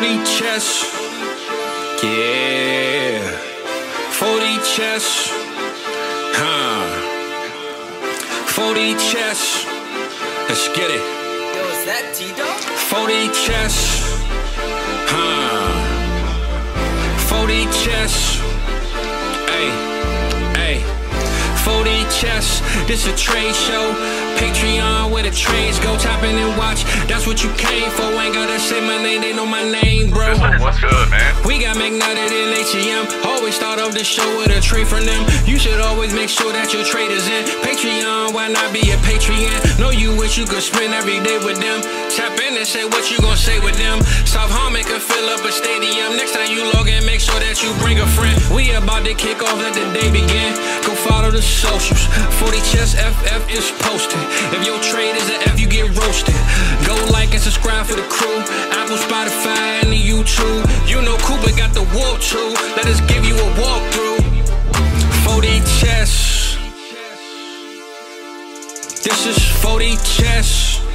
4D chess. Yeah. 4D chess. Huh. 4D chess. Let's get it. Yo, is that T-Dog? 4D chess. Huh. 4D chess. Hey. 4D chess. This a trade show. Patreon where the trades go. Tap in and watch. That's what you came for. Ain't gotta say my name. They know my name, bro. What's good, man? We got McNutted in ATM. Always start off the show with a trade from them. You should always make sure that your trade is in. Patreon, why not be a Patreon? Know you wish you could spend every day with them. Tap in and say what you gon' say with them. South Harmon can fill up a stadium. Next time you log in, make sure that you bring a friend. We about to kick off, let the day begin. Go follow the socials. 4D Chess FF is posted. If your trade is an F, you get roasted. Go like and subscribe for the crew. Apple, Spotify, and the YouTube. You know Koopa got the WoRP too. Let us give you a walkthrough. 4D Chess. This is 4D Chess.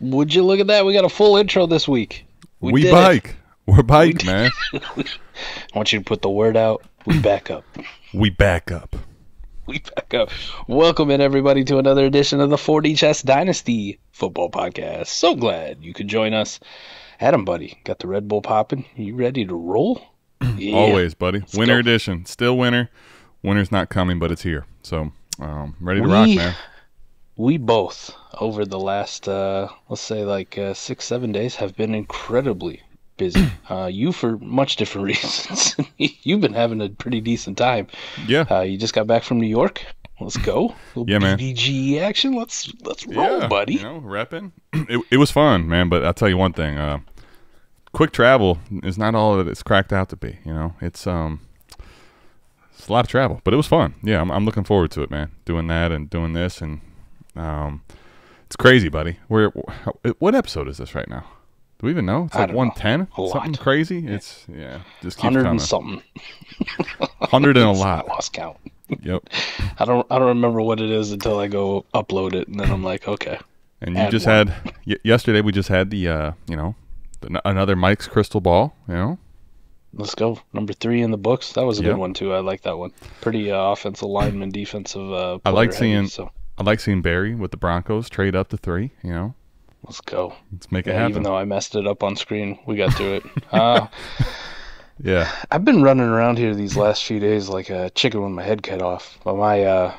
Would you look at that? We got a full intro this week. We, it. bike. We're bike, man. I want you to put the word out. We back up. we back up. We back up. Welcome in everybody to another edition of the 4D Chess Dynasty Football Podcast. So glad you could join us. Adam, buddy, got the Red Bull popping. You ready to roll? Yeah. Always, buddy. winter go. edition. Still winter. Winter's not coming, but it's here. So, um, ready to rock, man. We both, over the last, uh, let's say, like uh, six, seven days, have been incredibly busy. Uh, you for much different reasons. You've been having a pretty decent time. Yeah. Uh, you just got back from New York. Let's go. Yeah, man. BDG action. Let's let's roll, yeah, buddy. You know, repping. It, it was fun, man. But I'll tell you one thing. Uh, quick travel is not all that it's cracked out to be. You know, it's um, it's a lot of travel, but it was fun. Yeah, I'm, I'm looking forward to it, man. Doing that and doing this, and um, it's crazy, buddy. We're what episode is this right now? Do we even know? It's like 110, A lot. something crazy. It's yeah, just keeps Hundred and something. Hundred and a lot. I lost count. Yep. I don't I don't remember what it is until I go upload it, and then I'm like, okay. And you just one. had y- yesterday. We just had the uh, you know, the, another Mike's crystal ball. You know. Let's go. Number three in the books. That was a Yep. good one too. I like that one. Pretty uh, offensive lineman, defensive. Uh, I like player heavy, seeing- So I like seeing Barry with the Broncos trade up to three. You know, let's go. let's make it happen. even though I messed it up on screen, we got through it. Uh, yeah, I've been running around here these last few days like a chicken with my head cut off. But my uh,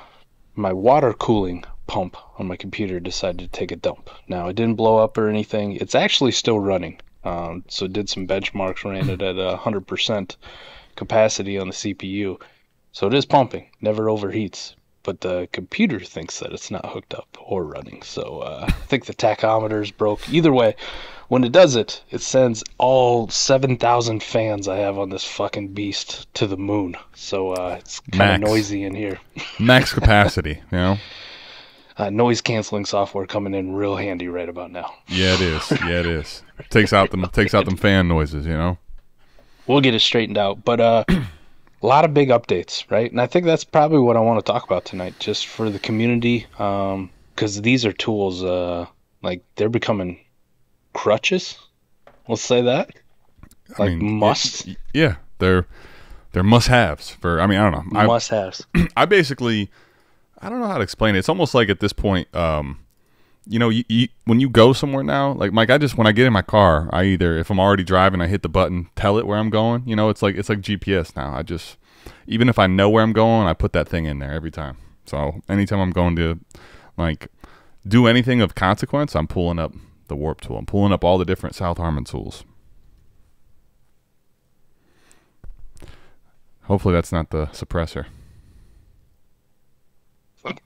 my water cooling pump on my computer decided to take a dump. Now it didn't blow up or anything. It's actually still running. Um, so it did some benchmarks, ran it at a hundred percent capacity on the CPU. So it is pumping, never overheats. But the computer thinks that it's not hooked up or running. So uh, I think the tachometer's broke. Either way, when it does it, it sends all 7,000 fans I have on this fucking beast to the moon. So uh, it's kind of noisy in here. max capacity. You know. Uh, noise canceling software coming in real handy right about now. Yeah, it is. Yeah, it is. Takes out them takes out them fan noises. You know. We'll get it straightened out. But uh, a lot of big updates, right? And I think that's probably what I want to talk about tonight, just for the community. Because these are tools, uh, like, they're becoming crutches. Let's say that. I Like, mean, must. y- Yeah, they're they're must haves for. I mean, I don't know. I, Must haves. I basically, I don't know how to explain it. It's almost like at this point, um, you know, you, you, when you go somewhere now, like Mike, I just when I get in my car, I either if I'm already driving, I hit the button, tell it where I'm going. You know, it's like it's like GPS now. I just even if I know where I'm going, I put that thing in there every time. So anytime I'm going to like do anything of consequence, I'm pulling up the WoRP tool. I'm pulling up all the different South Harmon tools. Hopefully that's not the suppressor.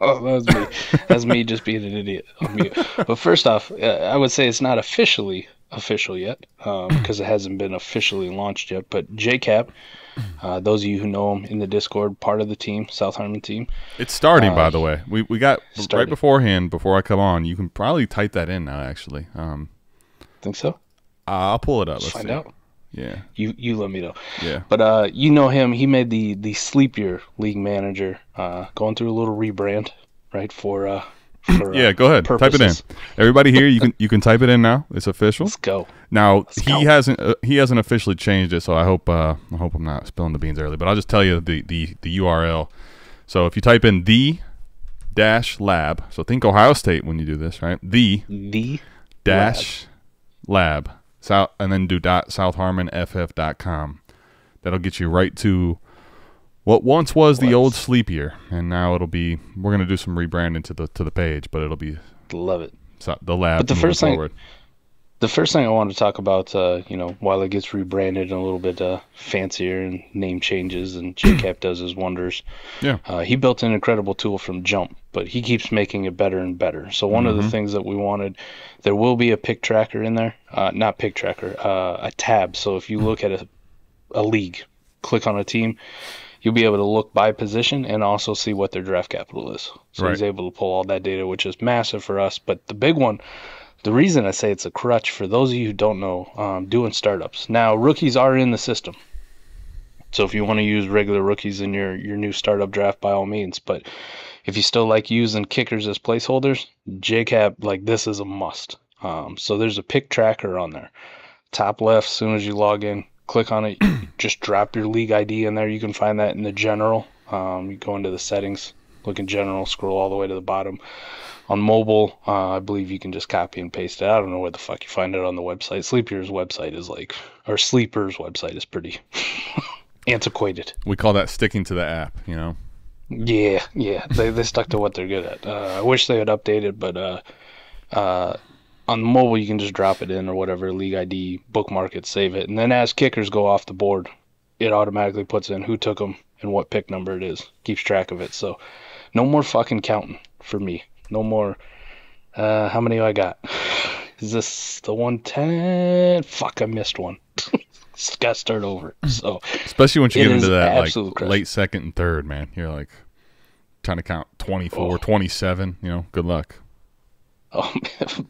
Oh, that was me. That's me just being an idiot on mute. But first off, uh, I would say it's not officially official yet because it hasn't been officially launched yet. But JCap, uh, those of you who know him in the Discord, part of the team, South Harmon team. It's starting, Uh, by the way. We we got right beforehand. Before I come on, you can probably type that in now. Actually, um, Think so? I'll pull it up. Let's Let's find see. out. Yeah. You you let me know. Yeah. But uh, you know him. He made the the sleepier league manager. Uh, going through a little rebrand, right? For uh, for uh, Yeah, go ahead. Type it in. Everybody here, you can you can type it in now. It's official. Let's go. Now he go. hasn't uh, he hasn't officially changed it, so I hope uh, I hope I'm not spilling the beans early. But I'll just tell you the the the URL. So if you type in the dash lab, so think Ohio State when you do this, right? The The dash lab, south and then do dot southharmonff.com. That'll get you right to what once was the old sleepier, and now it'll be. We're gonna do some rebranding to the to the page, but it'll be love it. so- the lab. But the first thing- forward. The first thing I want to talk about, uh, you know, while it gets rebranded and a little bit uh, fancier and name changes, and JCap does his wonders. Yeah. Uh, he built an incredible tool from jump, but he keeps making it better and better. So one of the things that we wanted, there will be a pick tracker in there, uh, not pick tracker, uh, a tab. So if you look at a, a league, click on a team, you'll be able to look by position and also see what their draft capital is. So he's able to pull all that data, which is massive for us. But the big one, the reason I say it's a crutch for those of you who don't know, um, doing startups. Now rookies are in the system. So if you want to use regular rookies in your your new startup draft, by all means. But if you still like using kickers as placeholders, JCap like this is a must. Um, so there's a pick tracker on there. Top left, as soon as you log in, click on it. just drop your league ID in there. You can find that in the general. Um, you go into the settings, look in general, scroll all the way to the bottom. On mobile, uh, I believe you can just copy and paste it. I don't know where the fuck you find it on the website. Sleeper's website is like, or Sleeper's website is pretty antiquated. We call that sticking to the app. You know. Yeah, yeah, they they stuck to what they're good at. Uh, I wish they had updated, but uh, uh, on mobile you can just drop it in or whatever league ID, bookmark it, save it, and then as kickers go off the board, it automatically puts in who took them and what pick number it is, keeps track of it. So no more fucking counting for me. No more. Uh, how many do I got? Is this the 110? Fuck, I missed one. Got to start over. So Especially once you get into that like late second and third, man. You're like trying to count 24, Oh. 27. You know, good luck. Oh,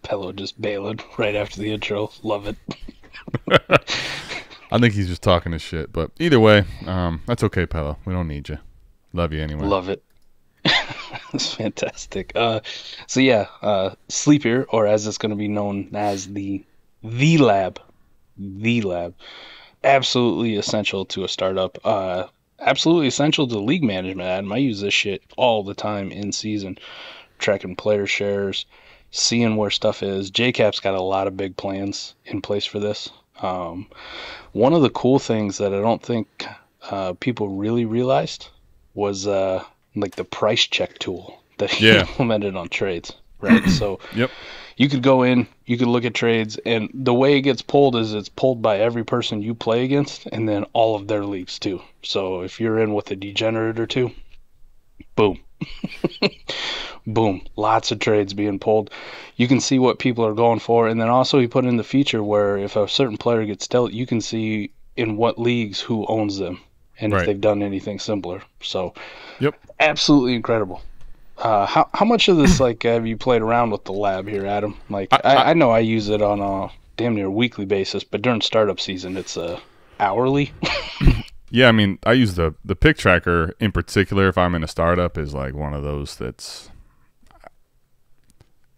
Pello just bailing right after the intro. Love it. I think he's just talking his shit. But either way, um, that's okay, Pello. We don't need you. Love you anyway. Love it. It's fantastic. Uh, so yeah, uh, Sleepier, or as it's going to be known as the the lab, the lab, absolutely essential to a startup. Uh, absolutely essential to league management. Adam, I use this shit all the time in season, tracking player shares, seeing where stuff is. JCap's got a lot of big plans in place for this. Um, one of the cool things that I don't think uh, people really realized was uh, like the price check tool that he Yeah. implemented on trades, right? so Yep. you could go in, you could look at trades, and the way it gets pulled is it's pulled by every person you play against, and then all of their leagues too. So if you're in with a degenerate or two, boom, boom, lots of trades being pulled. You can see what people are going for, and then also he put in the feature where if a certain player gets dealt, you can see in what leagues who owns them and Right. if they've done anything similar. So Yep. absolutely incredible. Uh, how how much of this like have you played around with the lab here, Adam? Like I, I, know I use it on a damn near weekly basis, but during startup season it's uh, hourly. Yeah, I mean, I use the the pick tracker in particular. If I'm in a startup, is like one of those that's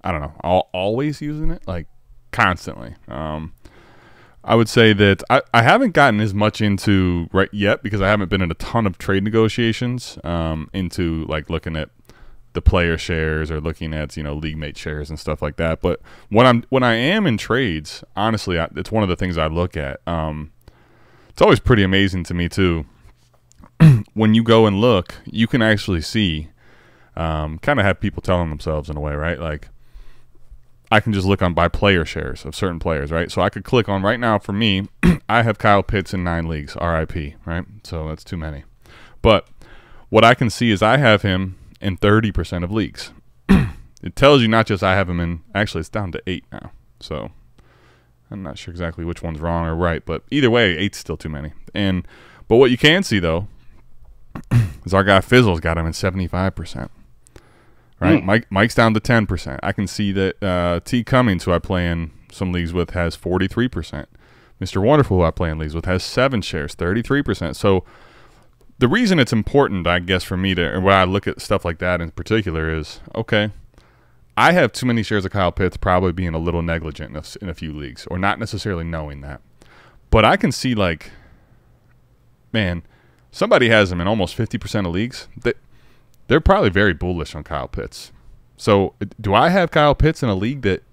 I don't know, I'll always using it like constantly. Um, I would say that I, I haven't gotten as much into right yet because I haven't been in a ton of trade negotiations. Um, into like looking at the player shares or looking at you know league mate shares and stuff like that. But when I'm when I am in trades, honestly, I, it's one of the things I look at. Um, it's always pretty amazing to me too. when you go and look, you can actually see, um, kind of have people telling themselves in a way, right? Like, I can just look on by player shares of certain players, right? So I could click on right now for me, I have Kyle Pitts in nine leagues, RIP, right? So that's too many. But what I can see is I have him in 30% of leagues. it tells you not just I have him in, actually, it's down to eight now. So I'm not sure exactly which one's wrong or right, but either way, eight's still too many. And but what you can see though is our guy Fizzle's got him in 75% right? Mm. Mike Mike's down to ten percent. I can see that uh, T Cummings, who I play in some leagues with, has forty three percent. Mr. Wonderful, who I play in leagues with, has seven shares, thirty three percent. So the reason it's important, I guess, for me to when I look at stuff like that in particular is okay. I have too many shares of Kyle Pitts, probably being a little negligent in a, in a few leagues, or not necessarily knowing that. But I can see like, man, somebody has him in almost fifty percent of leagues. That they're probably very bullish on Kyle Pitts. So, do I have Kyle Pitts in a league that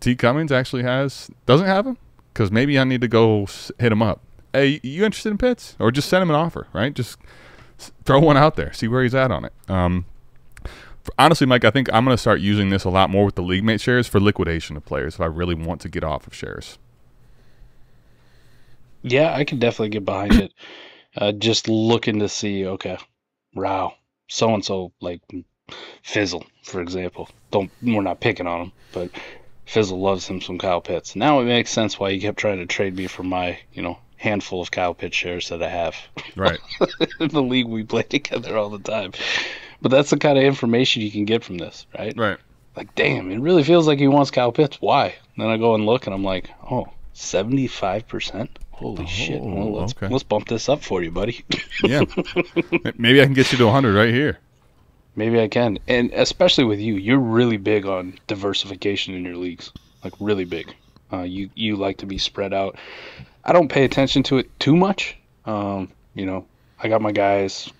T. Cummings actually has doesn't have him? Because maybe I need to go hit him up. Hey, you interested in Pitts? Or just send him an offer, right? Just throw one out there, see where he's at on it. Um, honestly, Mike, I think I'm going to start using this a lot more with the league mate shares for liquidation of players if I really want to get off of shares. Yeah, I can definitely get behind it. Uh, just looking to see, okay, wow, so and so like Fizzle, for example. Don't we're not picking on him, but Fizzle loves him some Kyle Pitts. Now it makes sense why he kept trying to trade me for my, you know, handful of Kyle Pitts shares that I have. Right. in the league we play together all the time. But that's the kind of information you can get from this, right? Right. Like, damn, it really feels like he wants Kyle Pitts. Why? then I go and look and I'm like, oh, 75%? Holy oh, shit. Well, let's, okay. let's bump this up for you, buddy. yeah. Maybe I can get you to 100 right here. Maybe I can. And especially with you, you're really big on diversification in your leagues. Like, really big. Uh, you, you like to be spread out. I don't pay attention to it too much. Um, you know, I got my guys.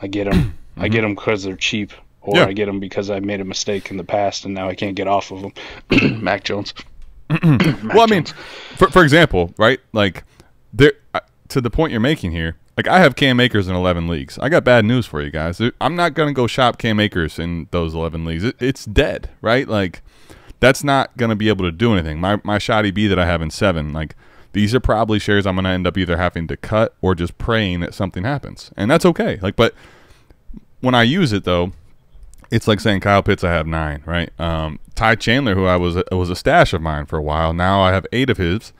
I get them. mm-hmm. I get them because they're cheap, or yeah. I get them because I made a mistake in the past and now I can't get off of them. Mac Jones. Mac well, I mean, for for example, right? Like there to the point you're making here. Like I have Cam Akers in 11 leagues. I got bad news for you guys. I'm not gonna go shop Cam Akers in those 11 leagues. It, it's dead, right? Like that's not gonna be able to do anything. My my shoddy B that I have in seven, like these are probably shares I'm going to end up either having to cut or just praying that something happens. And that's okay. Like, but when I use it though, it's like saying Kyle Pitts, I have nine, right? Um, Ty Chandler, who I was was a stash of mine for a while. Now I have eight of his.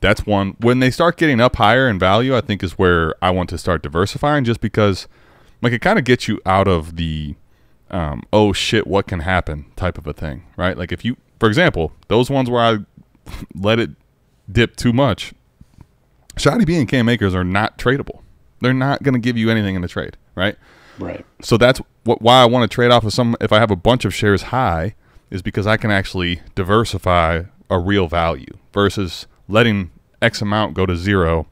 That's one. When they start getting up higher in value, I think is where I want to start diversifying, just because, like, it kind of gets you out of the, um, oh shit, what can happen type of a thing, right? Like if you, for example, those ones where I let it dip too much, Shoddy B and Cam Akers are not tradable. They're not going to give you anything in the trade, right? Right. So that's what why I want to trade off of some. If I have a bunch of shares high, is because I can actually diversify a real value versus letting X amount go to zero,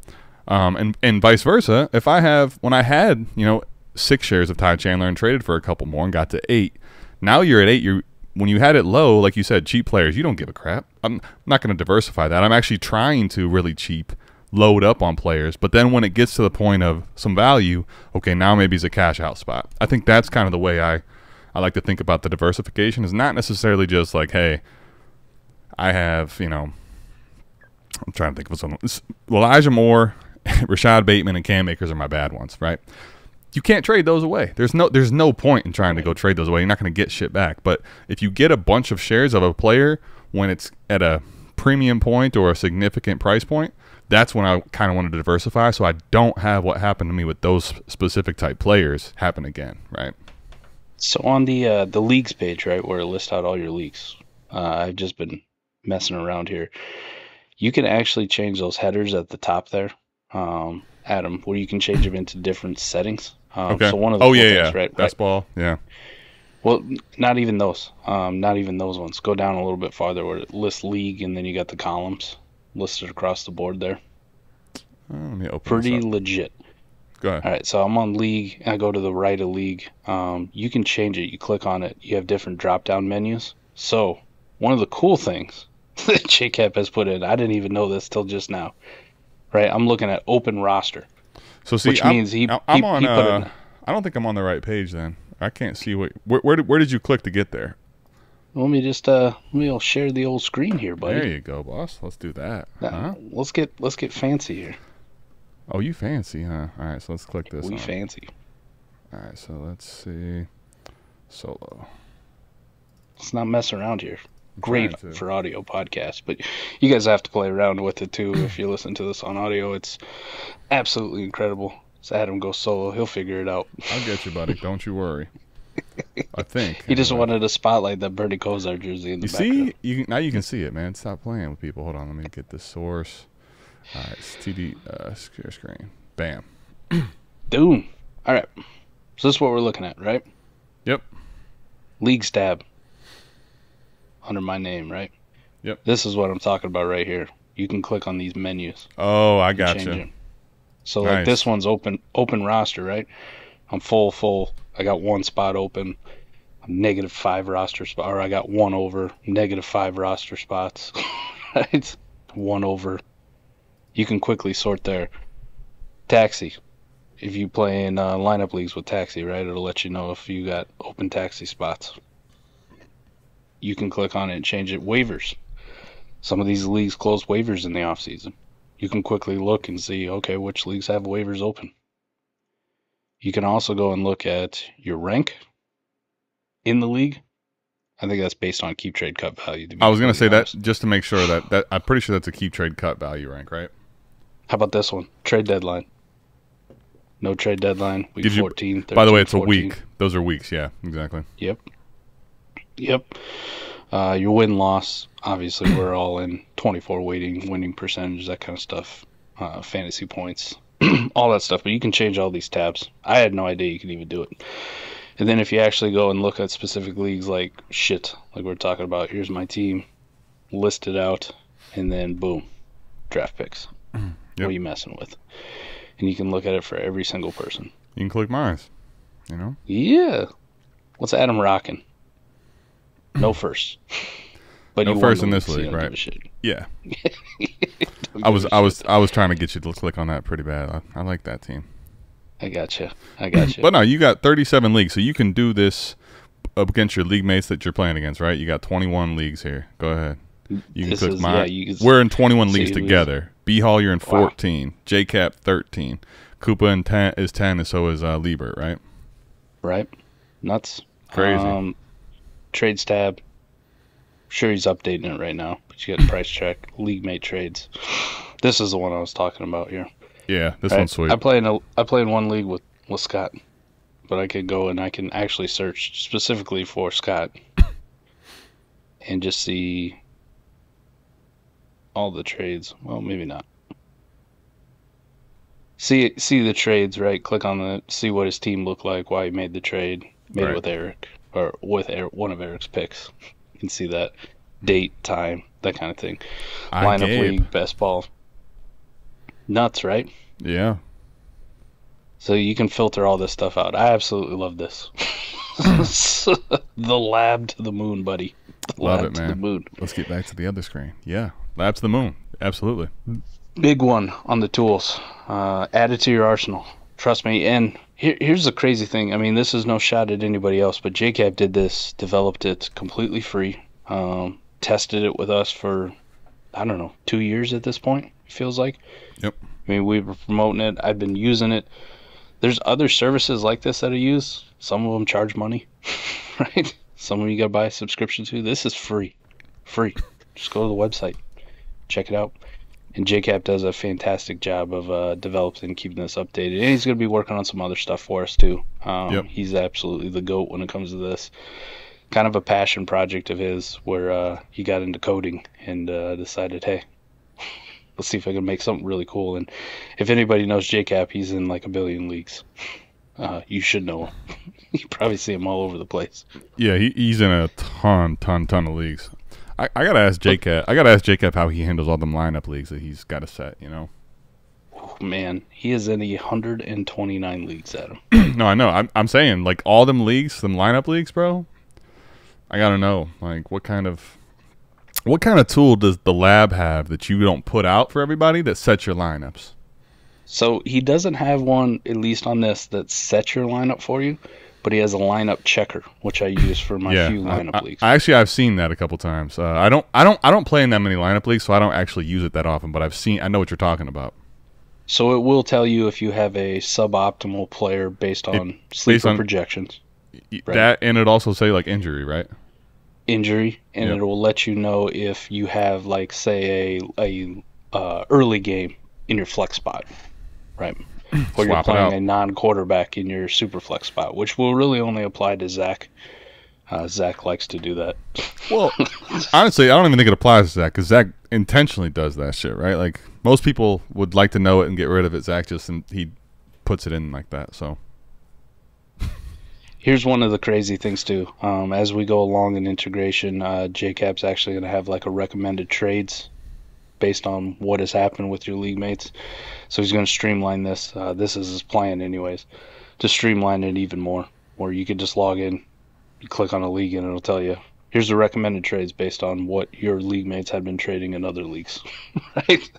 um, and and vice versa. If I have when I had you know six shares of Ty Chandler and traded for a couple more and got to eight, now you're at eight. You when you had it low, like you said, cheap players, you don't give a crap. I'm not going to diversify that. I'm actually trying to really cheap load up on players. But then when it gets to the point of some value, okay, now maybe it's a cash out spot. I think that's kind of the way I, I like to think about the diversification is not necessarily just like, hey, I have, you know, I'm trying to think of what's on. someone. Elijah Moore, Rashod Bateman, and Cam Akers are my bad ones, right? You can't trade those away. There's no there's no point in trying to go trade those away. You're not going to get shit back. But if you get a bunch of shares of a player when it's at a premium point or a significant price point, that's when I kind of wanted to diversify so I don't have what happened to me with those specific type players happen again, right? So on the uh, the leagues page, right, where it lists out all your leagues, uh, I've just been messing around here. You can actually change those headers at the top there, um, Adam, where you can change them into different settings. Um, okay. So one of the oh yeah, things, yeah, right, best right? yeah. Well, not even those. Um, not even those ones. Go down a little bit farther where it lists league, and then you got the columns listed across the board there. Oh, Pretty legit. Go ahead. All right, so I'm on league. I go to the right of league. Um, you can change it. You click on it. You have different drop-down menus. So one of the cool things that JCap has put in, I didn't even know this till just now. Right, I'm looking at open roster. So see, which I'm, means he, I'm he, on. he uh, I don't think I'm on the right page then. I can't see what. Where where did, where did you click to get there? Let me just uh, we'll share the old screen here, buddy. There you go, boss. Let's do that. Huh? Let's get let's get fancy here. Oh, you fancy, huh? All right, so let's click this. We on. fancy. All right, so let's see. Solo. Let's not mess around here. Great for audio podcast, but you guys have to play around with it too. if you listen to this on audio, it's absolutely incredible. It's Adam go solo. He'll figure it out. I'll get you, buddy. Don't you worry. I think. He just wanted to spotlight that Bernie Kosar jersey in the You background. see, you now you can see it, man. Stop playing with people. Hold on, let me get the source. All right, it's TD uh, screen. Bam. Doom. All right. So this is what we're looking at, right? Yep. Leagues tab. Under my name, right? Yep. This is what I'm talking about right here. You can click on these menus. Oh, I got change you. So like Nice. this one's open open roster, right? I'm full full. I got one spot open. I'm negative five roster spot, or I got one over. Negative five roster spots. right? One over. You can quickly sort there. Taxi. If you play in uh, lineup leagues with taxi, right, it'll let you know if you got open taxi spots. You can click on it and change it. Waivers. Some of these leagues close waivers in the off season you can quickly look and see okay which leagues have waivers open you can also go and look at your rank in the league i think that's based on keep trade cut value I was gonna say completely that just to make sure that that I'm pretty sure that's a keep trade cut value rank, right? how about this one trade deadline no trade deadline week Did you- 14 By the way, 13, it's a week. Those are weeks. Yeah, exactly. Yep. Yep. Uh, your win loss, obviously, we're all in 24 weighting, winning percentage, that kind of stuff, uh, fantasy points, all that stuff. But you can change all these tabs. I had no idea you could even do it. And then if you actually go and look at specific leagues like shit, like we're talking about, here's my team, list it out, and then boom, draft picks. What are you messing with? And you can look at it for every single person. You can click mine. You know. Yeah. What's Adam rocking? No first. But No first in this league, right. Yeah. I was I was. I was trying to get you to click on that pretty bad. I, I like that team. I got you. I got you. But no, you got 37 leagues, so you can do this up against your league mates that you're playing against, right? You got 21 leagues here. Go ahead. You can This click is- mine. yeah, can We're in 21 leagues together. B Hall, you're in Wow. J Cap 13. Koopa and 10 is 10, and so is uh, Liebert, right? right? Nuts. Crazy. Um, trades tab. Sure, he's updating it right now, but you got price check, league mate trades. This is the one I was talking about here. Yeah, this Right? one's sweet. I play in a I play in one league with with Scott, but I could go and I can actually search specifically for Scott and just see all the trades. Well, maybe not. See see the trades, right? Click on the see what his team looked like, why he made the trade, made Right. it with Eric or with Eric, one of Eric's picks. You can see that date, time, that kind of thing. I Lineup Gabe. league, best ball. Nuts, right? Yeah. So you can filter all this stuff out. I absolutely love this. the lab to the moon, buddy. The Love lab it, to the man. moon. Let's get back to the other screen. Yeah. Labs to the moon. Absolutely. Big one on the tools. Uh, add it to your arsenal. Trust me. And here, here's the crazy thing. I mean, this is no shot at anybody else, but JCap did this, developed it completely free, um, tested it with us for, I don't know, two years at this point, it feels like. Yep. I mean, we were promoting it. I've been using it. There's other services like this that I use. Some of them charge money, right? Some of them you gotta buy a subscription to. This is free, free. Just go to the website, check it out. And JCap does a fantastic job of uh, developing, and keeping this updated. And he's gonna be working on some other stuff for us too. Um, Yep. He's absolutely the goat when it comes to this. Kind of a passion project of his, where uh, he got into coding and uh, decided, hey, let's see if I can make something really cool. And if anybody knows JCap, he's in like a billion leagues. Uh, you should know him. you probably see him all over the place. Yeah, he, he's in a ton, ton, ton of leagues. I, I gotta ask Jacob. I gotta ask JCap how he handles all them lineup leagues that he's got to set. You know. Oh, man, he is in 129 leagues, Adam. no, I know. I'm, I'm saying like all them leagues, them lineup leagues, bro. I gotta know like what kind of what kind of tool does the lab have that you don't put out for everybody that sets your lineups? So he doesn't have one, at least on this, that sets your lineup for you, but he has a lineup checker, which I use for my yeah, few lineup I, leagues. I actually I've seen that a couple times. Uh, I don't I don't I don't play in that many lineup leagues, so I don't actually use it that often. But I've seen I know what you're talking about. so it will tell you if you have a suboptimal player based on sleeper on- projections, Right. That and it also say like injury, right? injury, and Yep. it will let you know if you have, like, say, a a uh, early game in your flex spot, right? or you're playing a non-quarterback in your super flex spot, which will really only apply to Zach. Uh, Zach likes to do that. Well, honestly, I don't even think it applies to Zach because Zach intentionally does that shit, right? Like most people would like to know it and get rid of it. Zach just and he puts it in like that. So Here's one of the crazy things too. Um, as we go along in integration, uh, JCap's actually going to have like a recommended trades based on what has happened with your league mates. So he's going to streamline this. Uh, this is his plan, anyways, to streamline it even more. Where you could just log in, you click on a league, and it'll tell you here's the recommended trades based on what your league mates had been trading in other leagues. right?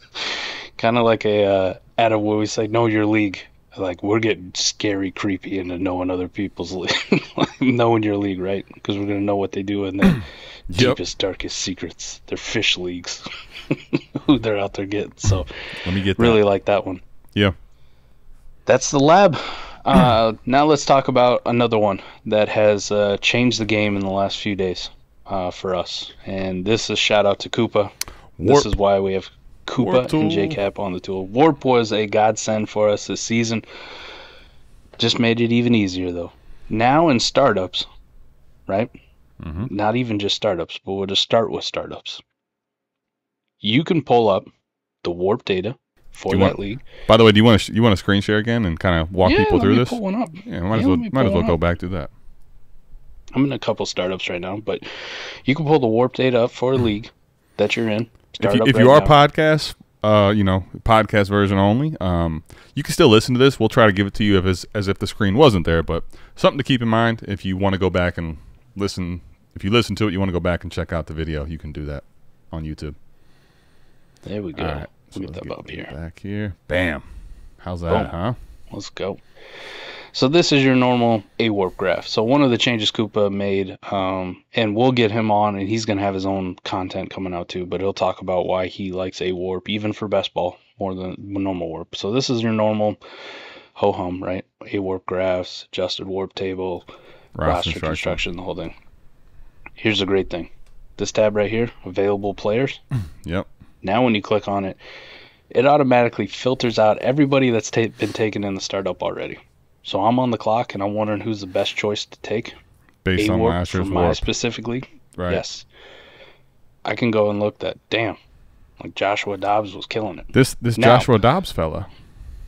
kind of like a uh, ad of where we say know your league. Like we're getting scary, creepy into knowing other people's league, like knowing your league, right? Because we're gonna know what they do in their deepest, darkest secrets, their fish leagues, who they're out there getting. So let me get that. really like that one. Yeah. That's the lab. Uh, now let's talk about another one that has uh, changed the game in the last few days uh, for us, and this is shout out to Koopa. WoRP. This is why we have Koopa and. JCap on the tool. WoRP was a godsend for us this season. Just made it even easier though. Now in startups, right? Mhm. Not even just startups, but we'll just start with startups. You can pull up the WoRP data for that want- league. By the way, do you want to sh- you want to screen share again and kind of walk yeah, people let through me this? Pull one up. Yeah, might as well might as well go up. back to that. I'm in a couple startups right now, but you can pull the WoRP data up for a league that you're in. If you, if right you are now. podcast, uh, you know, podcast version only, um, you can still listen to this. We'll try to give it to you if as as if the screen wasn't there, but something to keep in mind if you want to go back and listen. If you listen to it, you want to go back and check out the video. You can do that on YouTube. There we go. All right, so get that get up here. Back here, bam. How's that, Boom. huh? Let's go. So this is your normal A WoRP graph. So one of the changes Koopa made, um, and we'll get him on, and he's gonna have his own content coming out too. But he'll talk about why he likes A WoRP, even for best ball, more than normal WoRP. So this is your normal ho hum, right? A WoRP graphs, adjusted WoRP table, Roster roster construction. construction, the whole thing. Here's the great thing. This tab right here, available players. Yep. Now when you click on it, it automatically filters out everybody that's ta- been taken in the startup already. So I'm on the clock and I'm wondering who's the best choice to take. Based A on last year's my WoRP, specific league. right? Yes. I can go and look that. Damn. Like Joshua Dobbs was killing it. This this Now- Joshua Dobbs fella.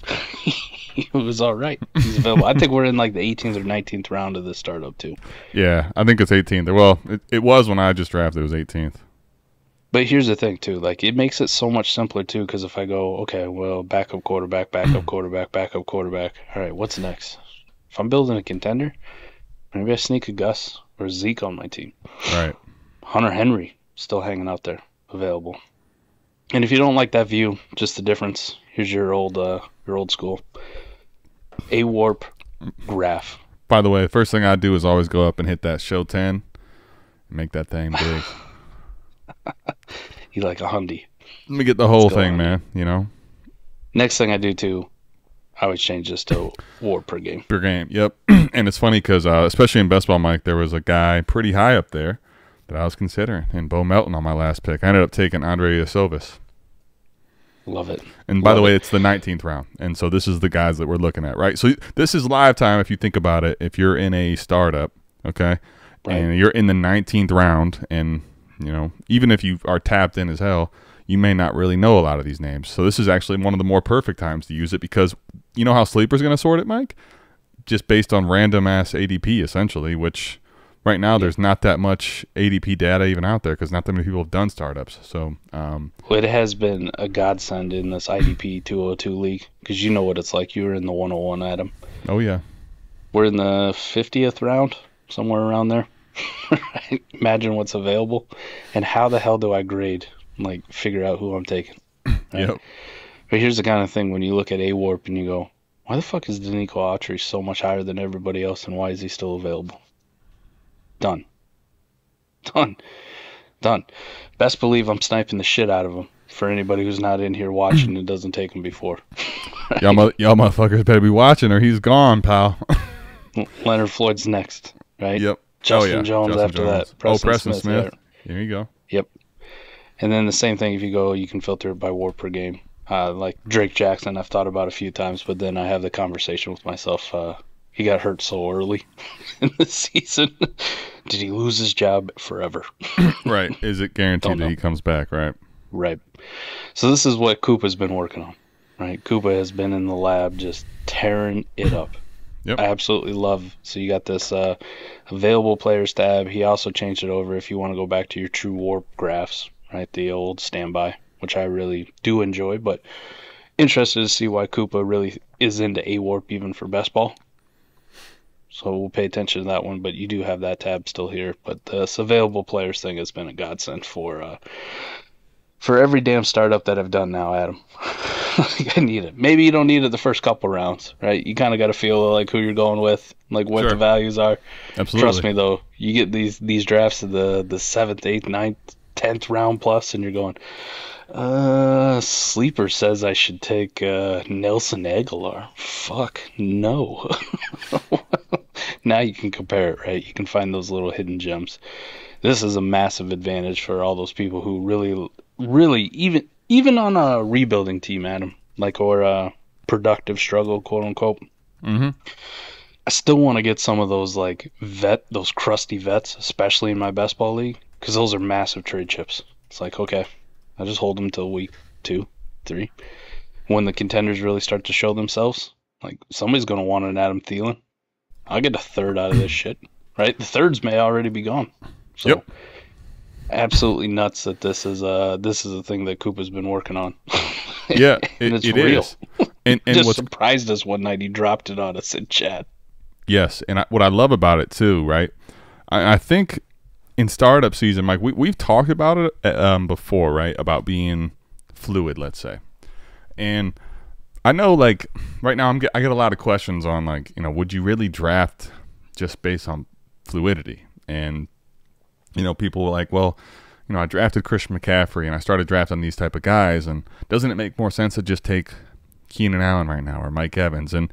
he was all right. He's available. I think we're in like the 18th or 19th round of this startup too. Yeah, I think it's 18th. Well, it, it was when I just drafted. It was 18th. But here's the thing too, like it makes it so much simpler too, because if I go, okay, well, backup quarterback, backup quarterback, backup quarterback. All right, what's next? If I'm building a contender, maybe I sneak a Gus or Zeke on my team. Right. Hunter Henry still hanging out there, available. And if you don't like that view, just the difference. Here's your old, uh, your old school. A WoRP graph. By the way, the first thing I do is always go up and hit that show 10 and make that thing big. You like a Hundy. Let me get the whole thing, on. man. You know, Next thing I do too, I would change this to war per game. per game. Yep. and it's funny because, uh, especially in best ball, Mike, there was a guy pretty high up there that I was considering, and Bo Melton on my last pick. I ended up taking Andre Silvis. Love it. And by the way, it. it's the 19th round. And so this is the guys that we're looking at, right? So this is live time if you think about it. If you're in a startup, okay, Right. and you're in the 19th round, and, you know, even if you are tapped in as hell, you may not really know a lot of these names. So this is actually one of the more perfect times to use it because you know how Sleeper's going to sort it, Mike? Just based on random ass ADP, essentially, which right now there's not that much ADP data even out there because not that many people have done startups. So, um, Well, it has been a godsend in this IDP 202 league because you know what it's like. You were in the 101, Adam. oh, yeah. We're in the 50th round, somewhere around there. Imagine what's available. And how the hell do I grade? Like, figure out who I'm taking. Right? Yep. But here's the kind of thing when you look at A WoRP and you go, why the fuck is Denico Autry so much higher than everybody else and why is he still available? Done. Done. Done. Best believe I'm sniping the shit out of him for anybody who's not in here watching and doesn't take him before. Y'all, mo- y'all motherfuckers better be watching or he's gone, pal. Leonard Floyd's next, right? yep. Justin oh, yeah. Jones Justin after Jones. that. Preston oh, Preston Smith, Smith. There you go. Yep. And then the same thing if you go, you can filter it by war per game. Uh, like Drake Jackson, I've thought about a few times, but then I have the conversation with myself. Uh, he got hurt so early in the season. Did he lose his job forever? Right. Is it guaranteed that he comes back? Right. Right. So this is what Koopa's been working on. Right. Koopa has been in the lab just tearing it up. Yep. I absolutely love. So you got this uh, available players tab. He also changed it over if you want to go back to your true WoRP graphs, right? The old standby, which I really do enjoy, but interested to see why Koopa really is into a WoRP even for best ball. So we'll pay attention to that one, but you do have that tab still here. But this available players thing has been a godsend for uh, for every damn startup that I've done now, Adam. I need it. Maybe you don't need it the first couple rounds, right? You kind of got to feel like who you're going with, like what Sure. the values are. Absolutely. Trust me, though, you get these these drafts of the the seventh, eighth, ninth, tenth round plus, and you're going. Uh, sleeper says I should take uh, Nelson Agholor. Fuck no. now you can compare it, right? You can find those little hidden gems. This is a massive advantage for all those people who really, really, even even on a rebuilding team, Adam, like or a productive struggle, quote unquote. Mm-hmm. I still want to get some of those like vet, those crusty vets, especially in my best ball league, because those are massive trade chips. It's like okay, I just hold them till week two, three, when the contenders really start to show themselves. Like somebody's gonna want an Adam Thielen. I'll get a third out of this shit, right? The thirds may already be gone. So, Yep. Absolutely nuts that this is uh this is a thing that Koopa's been working on. Yeah, And it's it real. is. And and Just what's surprised us one night he dropped it on us in chat. Yes, and I, what I love about it too, right? I, I think in startup season, Mike, we we've talked about it uh, um, before, right? About being fluid, let's say, and I know, like right now, I'm get, I get a lot of questions on like, you know, would you really draft just based on fluidity? And you know, people were like, well, you know, I drafted Christian McCaffrey and I started drafting these type of guys, and doesn't it make more sense to just take Keenan Allen right now or Mike Evans? And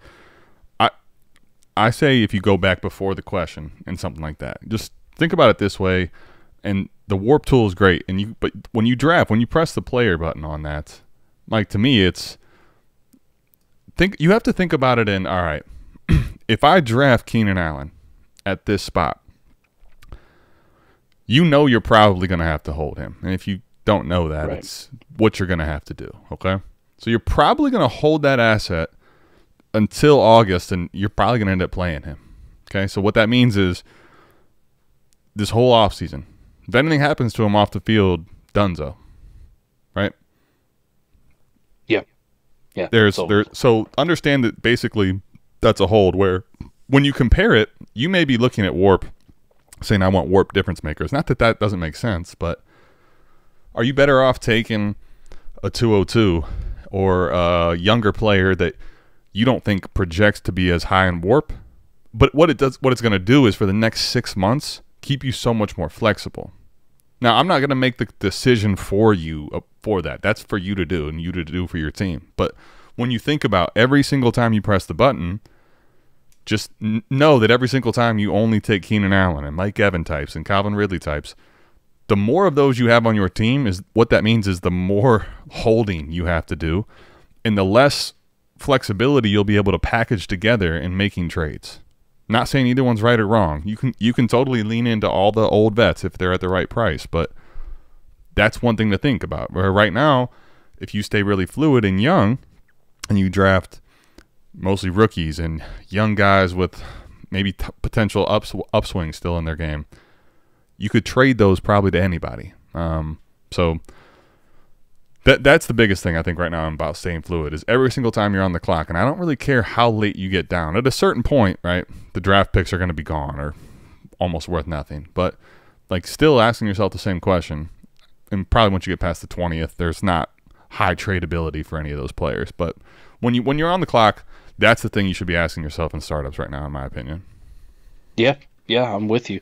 I I say if you go back before the question and something like that, just think about it this way. And the WoRP tool is great, and you but when you draft, when you press the player button on that, like to me, it's think you have to think about it in all right. if I draft Keenan Allen at this spot, you know you're probably going to have to hold him, and if you don't know that, Right. it's what you're going to have to do. Okay, so you're probably going to hold that asset until August, and you're probably going to end up playing him. Okay, so what that means is this whole offseason, if anything happens to him off the field, Dunzo, right? Yeah. Yeah. There's there. So understand that basically that's a hold where when you compare it, you may be looking at WoRP, saying I want WoRP difference makers. Not that that doesn't make sense, but are you better off taking a 202 or a younger player that you don't think projects to be as high in WoRP? But what it does, what it's going to do is for the next six months, keep you so much more flexible. Now, I'm not going to make the decision for you uh, for that. That's for you to do and you to do for your team. But when you think about every single time you press the button, just know that every single time you only take Keenan Allen and Mike Evan types and Calvin Ridley types, the more of those you have on your team is what that means is the more holding you have to do and the less flexibility you'll be able to package together in making trades. Not saying either one's right or wrong. You can you can totally lean into all the old vets if they're at the right price, but that's one thing to think about. Where right now, if you stay really fluid and young and you draft mostly rookies and young guys with maybe potential ups- upswing still in their game, you could trade those probably to anybody. Um, so that that's the biggest thing I think right now about staying fluid is every single time you're on the clock, and I don't really care how late you get down. At a certain point, right, the draft picks are going to be gone or almost worth nothing. But like still asking yourself the same question, and probably once you get past the twentieth, there's not high tradability for any of those players. But when you when you're on the clock, that's the thing you should be asking yourself in startups right now, in my opinion. Yeah, yeah, I'm with you.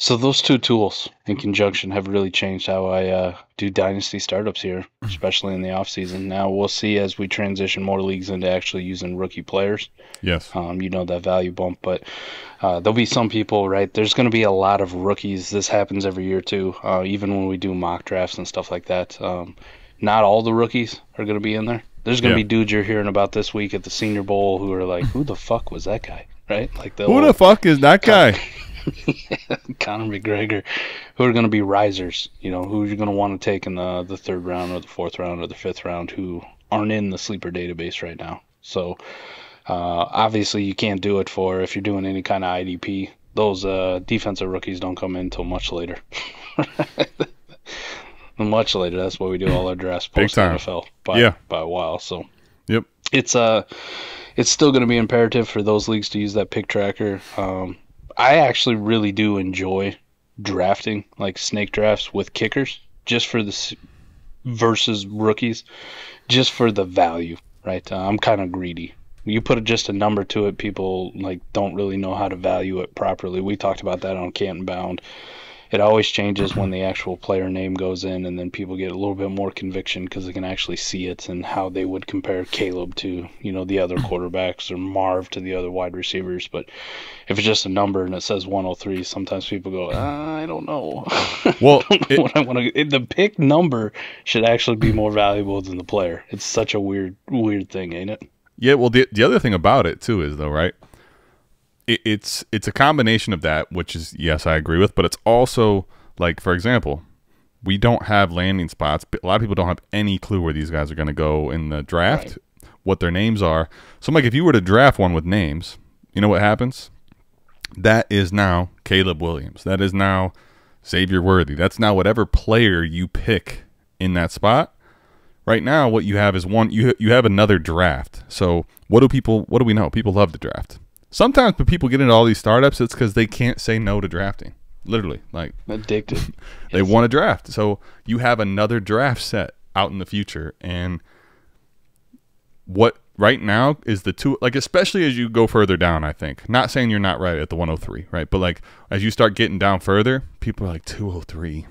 So those two tools in conjunction have really changed how I uh, do dynasty startups here, especially in the off season. Now we'll see as we transition more leagues into actually using rookie players. Yes. Um, you know that value bump, but uh, there'll be some people, right? There's going to be a lot of rookies. This happens every year too. Uh, even when we do mock drafts and stuff like that, um, not all the rookies are going to be in there. There's going to Yeah. be dudes you're hearing about this week at the Senior Bowl who are like, "Who the fuck was that guy?" Right? Like the Who the fuck is that guy? Conor McGregor, who are going to be risers. You know, who you're going to want to take in the the third round or the fourth round or the fifth round, who aren't in the sleeper database right now. So uh, obviously, you can't do it for if you're doing any kind of IDP. Those uh, defensive rookies don't come in until much later. much later. That's why we do all our drafts post. NFL by Yeah. by a while. So Yep. it's uh it's still going to be imperative for those leagues to use that pick tracker. Um, I actually really do enjoy drafting like snake drafts with kickers just for the versus rookies, just for the value. Right, uh, I'm kind of greedy. You put just a number to it, people like don't really know how to value it properly. We talked about that on Canton Bound. It always changes when the actual player name goes in, and then people get a little bit more conviction because they can actually see it and how they would compare Caleb to, you know, the other quarterbacks or Marv to the other wide receivers. But if it's just a number and it says 103, sometimes people go, "Uh, I don't know. Well, don't know it- what I want to. The pick number should actually be more valuable than the player. It's such a weird, weird thing, ain't it? Yeah, well, the the other thing about it too is though, right? It, it's it's a combination of that, which is yes, I agree with, but it's also like, for example, we don't have landing spots. A lot of people don't have any clue where these guys are going to go in the draft, what their names are. So, like, if you were to draft one with names, you know what happens? That is now Caleb Williams. That is now Xavier Worthy. That's now whatever player you pick in that spot right now what you have is one you you have another draft so what do people what do we know people love the draft sometimes when people get into all these startups it's because they can't say no to drafting literally like Addicted. they want to draft so you have another draft set out in the future and what right now is the two like especially as you go further down i think not saying you're not right at the 103 right but like as you start getting down further people are like 203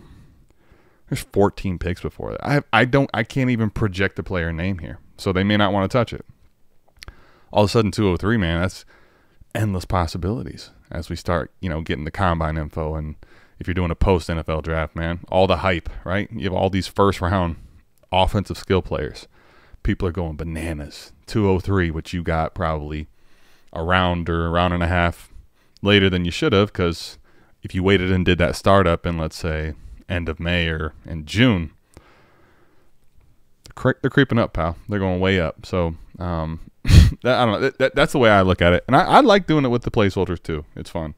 there's 14 picks before that. I I don't I can't even project the player name here, so they may not want to touch it. All of a sudden, 203, man, that's endless possibilities as we start, you know, getting the combine info and if you're doing a post NFL draft, man, all the hype, right? You have all these first round offensive skill players. People are going bananas. 203, which you got probably a round or a round and a half later than you should have, because if you waited and did that startup in let's say end of May or in June, they're, creeping up, pal. They're going way up. So um, that, I don't know. That, that, that's the way I look at it, and I, I like doing it with the placeholders too. It's fun.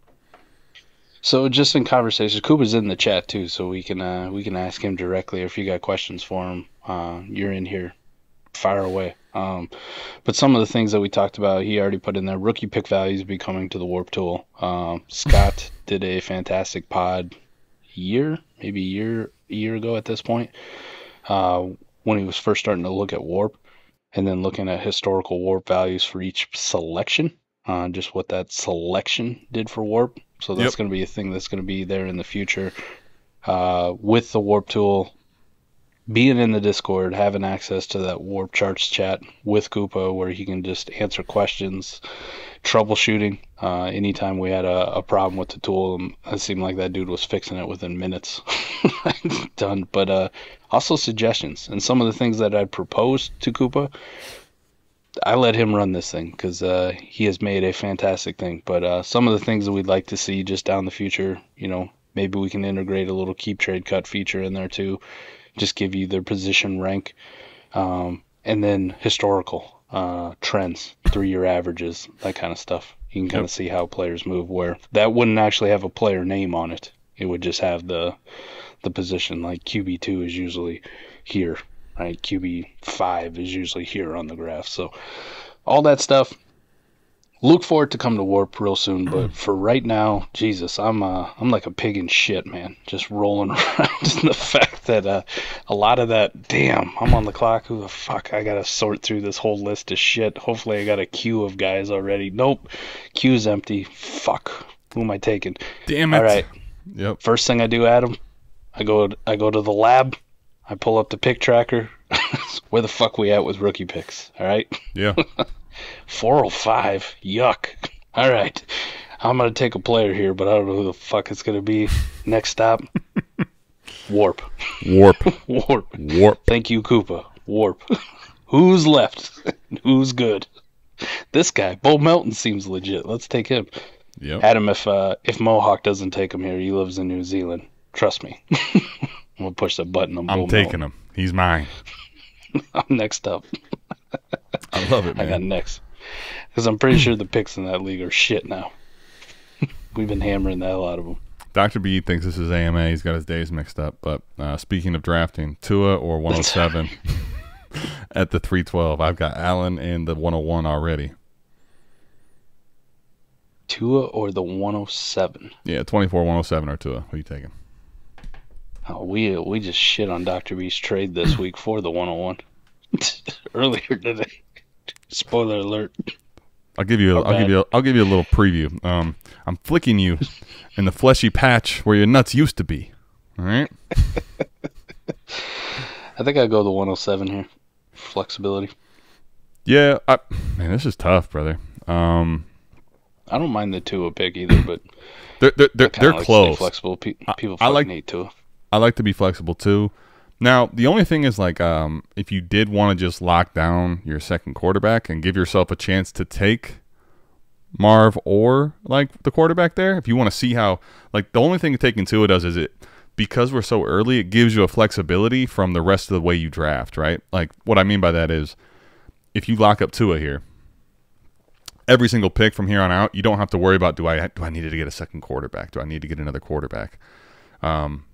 So just in conversation, Cooper's in the chat too, so we can uh, we can ask him directly. If you got questions for him, uh, you're in here, fire away. Um, but some of the things that we talked about, he already put in there. Rookie pick values be coming to the WoRP Tool. Um, Scott did a fantastic pod year, maybe a year year ago at this point, uh, when he was first starting to look at WoRP, and then looking at historical WoRP values for each selection, uh, just what that selection did for WoRP. So that's Yep. going to be a thing that's going to be there in the future. Uh, with the WoRP tool, being in the Discord, having access to that WoRP charts chat with Koopa, where he can just answer questions, troubleshooting. Uh, anytime we had a, a problem with the tool, um, it seemed like that dude was fixing it within minutes. Done. But uh, also suggestions and some of the things that I'd proposed to Koopa. I let him run this thing because uh, he has made a fantastic thing. But uh, some of the things that we'd like to see just down the future, you know, maybe we can integrate a little keep trade cut feature in there too, just give you their position rank, um, and then historical uh, trends, three year averages, that kind of stuff. You can kind of see how players move. Where that wouldn't actually have a player name on it; it would just have the the position. Like QB two is usually here, right? QB five is usually here on the graph. So all that stuff. Look forward to come to WoRP real soon, but for right now, Jesus, I'm uh, I'm like a pig in shit, man. Just rolling around in the fact that uh, a lot of that. Damn, I'm on the clock. Who the fuck? I gotta sort through this whole list of shit. Hopefully, I got a queue of guys already. Nope, queue's empty. Fuck. Who am I taking? Damn it. All right. Yep. First thing I do, Adam, I go I go to the lab. I pull up the pick tracker. Where the fuck we at with rookie picks? All right. Yeah. 405. Yuck. All right. I'm going to take a player here, but I don't know who the fuck it's going to be. Next stop. WoRP. WoRP. WoRP. WoRP. Thank you, Koopa. WoRP. Who's left? Who's good? This guy, Bo Melton, seems legit. Let's take him. Yep. Adam, if uh, if Mohawk doesn't take him here, he lives in New Zealand. Trust me. we'll push the button on Bo I'm taking him. He's mine. I'm next up. I love it, I got next. Because I'm pretty sure the picks in that league are shit now. We've been hammering the hell out of them. Dr. B thinks this is AMA. He's got his days mixed up. But uh, speaking of drafting, Tua or 107 at the 312. I've got Allen and the 101 already. Tua or the 107? Yeah, 24, 107 or Tua. Who are you taking? Oh, we we just shit on Dr. B's trade this week for the 101 earlier today. Spoiler alert. I'll give you. A, I'll give you. A, I'll give you a little preview. Um, I'm flicking you in the fleshy patch where your nuts used to be. All right. I think I go the 107 here. Flexibility. Yeah. I, man, this is tough, brother. Um, I don't mind the Tua pick either, but they're they're they're, I they're like close. flexible. Pe- people I fucking like- Tua. I like to be flexible too. Now, the only thing is like um, if you did want to just lock down your second quarterback and give yourself a chance to take Marv or like the quarterback there, if you want to see how like the only thing taking Tua does is it because we're so early, it gives you a flexibility from the rest of the way you draft, right? Like what I mean by that is if you lock up Tua here, every single pick from here on out, you don't have to worry about do I do I need to get a second quarterback? Do I need to get another quarterback? Um,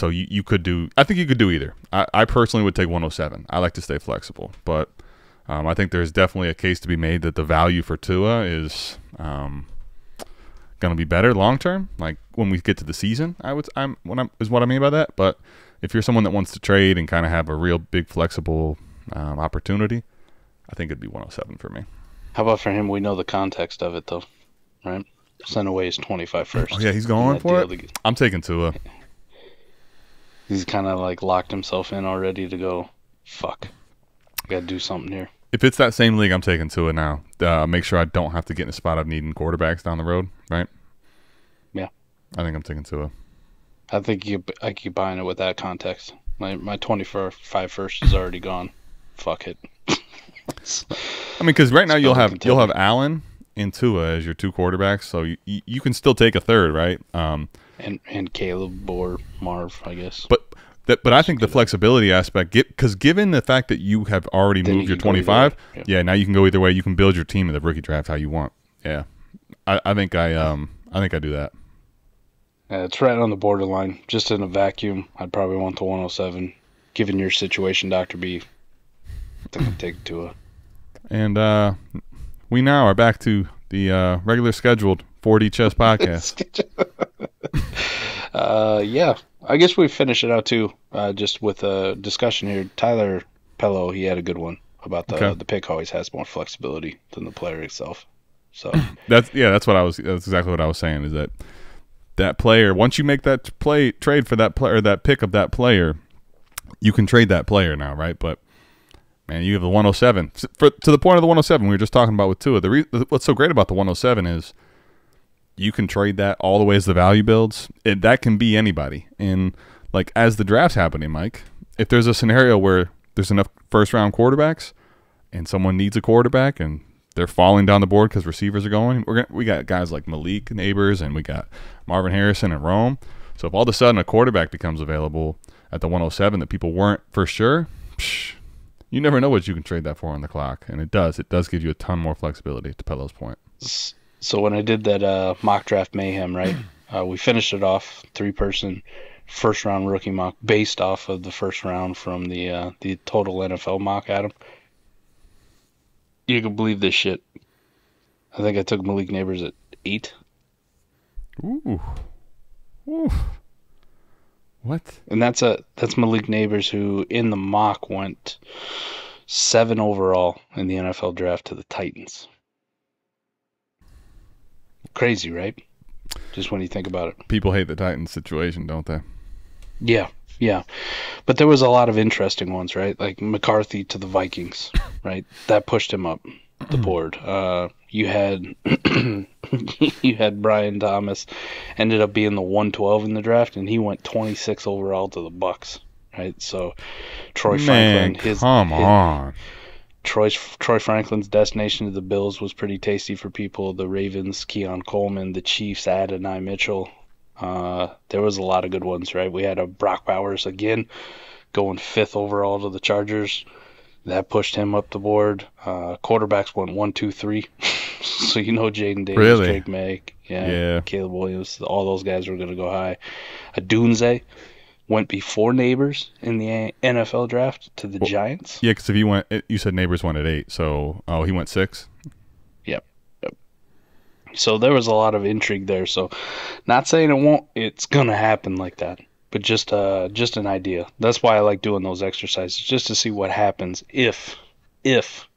so you, you could do I think you could do either. I, I personally would take 107. I like to stay flexible, but um, I think there's definitely a case to be made that the value for Tua is um, going to be better long term. Like when we get to the season, I would I'm what I'm is what I mean by that. But if you're someone that wants to trade and kind of have a real big flexible um, opportunity, I think it'd be 107 for me. How about for him? We know the context of it though, right? Sent away his 25 first. Oh yeah, he's going for it. get- I'm taking Tua. He's kind of like locked himself in already to go. Fuck, I got to do something here. If it's that same league, I'm taking Tua now. Uh, make sure I don't have to get in a spot of needing quarterbacks down the road, right? Yeah. I think I'm taking Tua. I think you I keep buying it with that context. My my 25 first is already gone. Fuck it. I mean, because right now you'll have you'll have Allen and Tua as your two quarterbacks, so you, you you can still take a third, right? Um, And and Caleb or Marv, I guess. but that but I think the flexibility aspect, because given the fact that you have already Then moved you your can go either 25, way. yeah. now you can go either way. You can build your team in the rookie draft how you want. Yeah, I, I think I um I think I do that. Yeah, it's right on the borderline. Just in a vacuum, I'd probably want the 107. Given your situation, Doctor B, I think I'd take Tua. And uh, we now are back to the uh, regular scheduled 4D Chess podcast. Uh, yeah, I guess we finish it out too. Uh, just with a discussion here. Tyler Pello, he had a good one about the Okay. the pick always has more flexibility than the player itself. So That's yeah, that's what I was. That's exactly what I was saying. Is that that player once you make that play trade for that player, that pick of that player, you can trade that player now, right? But man, you have the 107 S- for to the point of the 107 we were just talking about with Tua. The re, what's so great about the 107 is you can trade that all the way as the value builds. It, that can be anybody. And like as the draft's happening, Mike, if there's a scenario where there's enough first round quarterbacks and someone needs a quarterback and they're falling down the board because receivers are going, we're gonna, we got guys like Malik Nabers and we got Marvin Harrison and Rome. So if all of a sudden a quarterback becomes available at the 107 that people weren't for sure, psh, you never know what you can trade that for on the clock, and it does. It does give you a ton more flexibility. To Pello's point. So when I did that uh, mock draft mayhem, right? Uh, we finished it off three person first round rookie mock based off of the first round from the uh, the total NFL mock. Adam, you can believe this shit. I think I took Malik Nabers at eight. Ooh, ooh, what? And that's a that's Malik Nabers who in the mock went seven overall in the NFL draft to the Titans. Crazy, right? Just when you think about it. People hate the Titans situation, don't they? Yeah, yeah. But there was a lot of interesting ones, right? Like McCarthy to the Vikings, right? That pushed him up. the board. Uh, you had you had Brian Thomas, ended up being the 112 in the draft, and he went 26 overall to the Bucks. Right, so Troy Man, Franklin, his, come his- on. Troy Troy Franklin's destination to the Bills was pretty tasty for people. The Ravens, Keon Coleman, the Chiefs, Adonai Mitchell. Uh, there was a lot of good ones, right? We had a Brock Bowers again, going fifth overall to the Chargers. That pushed him up the board. Uh, quarterbacks went one, two, three. so you know Jaden Davis, Really? Drake Maye, yeah, Yeah. Caleb Williams, all those guys were going to go high. Odunze went before Nabers in the NFL draft to the Giants. Yeah, because if you went, you said Nabers went at eight, so oh, he went six. Yep. yep. So there was a lot of intrigue there. So, not saying it won't, it's gonna happen like that, but just uh, just an idea. That's why I like doing those exercises, just to see what happens if, if,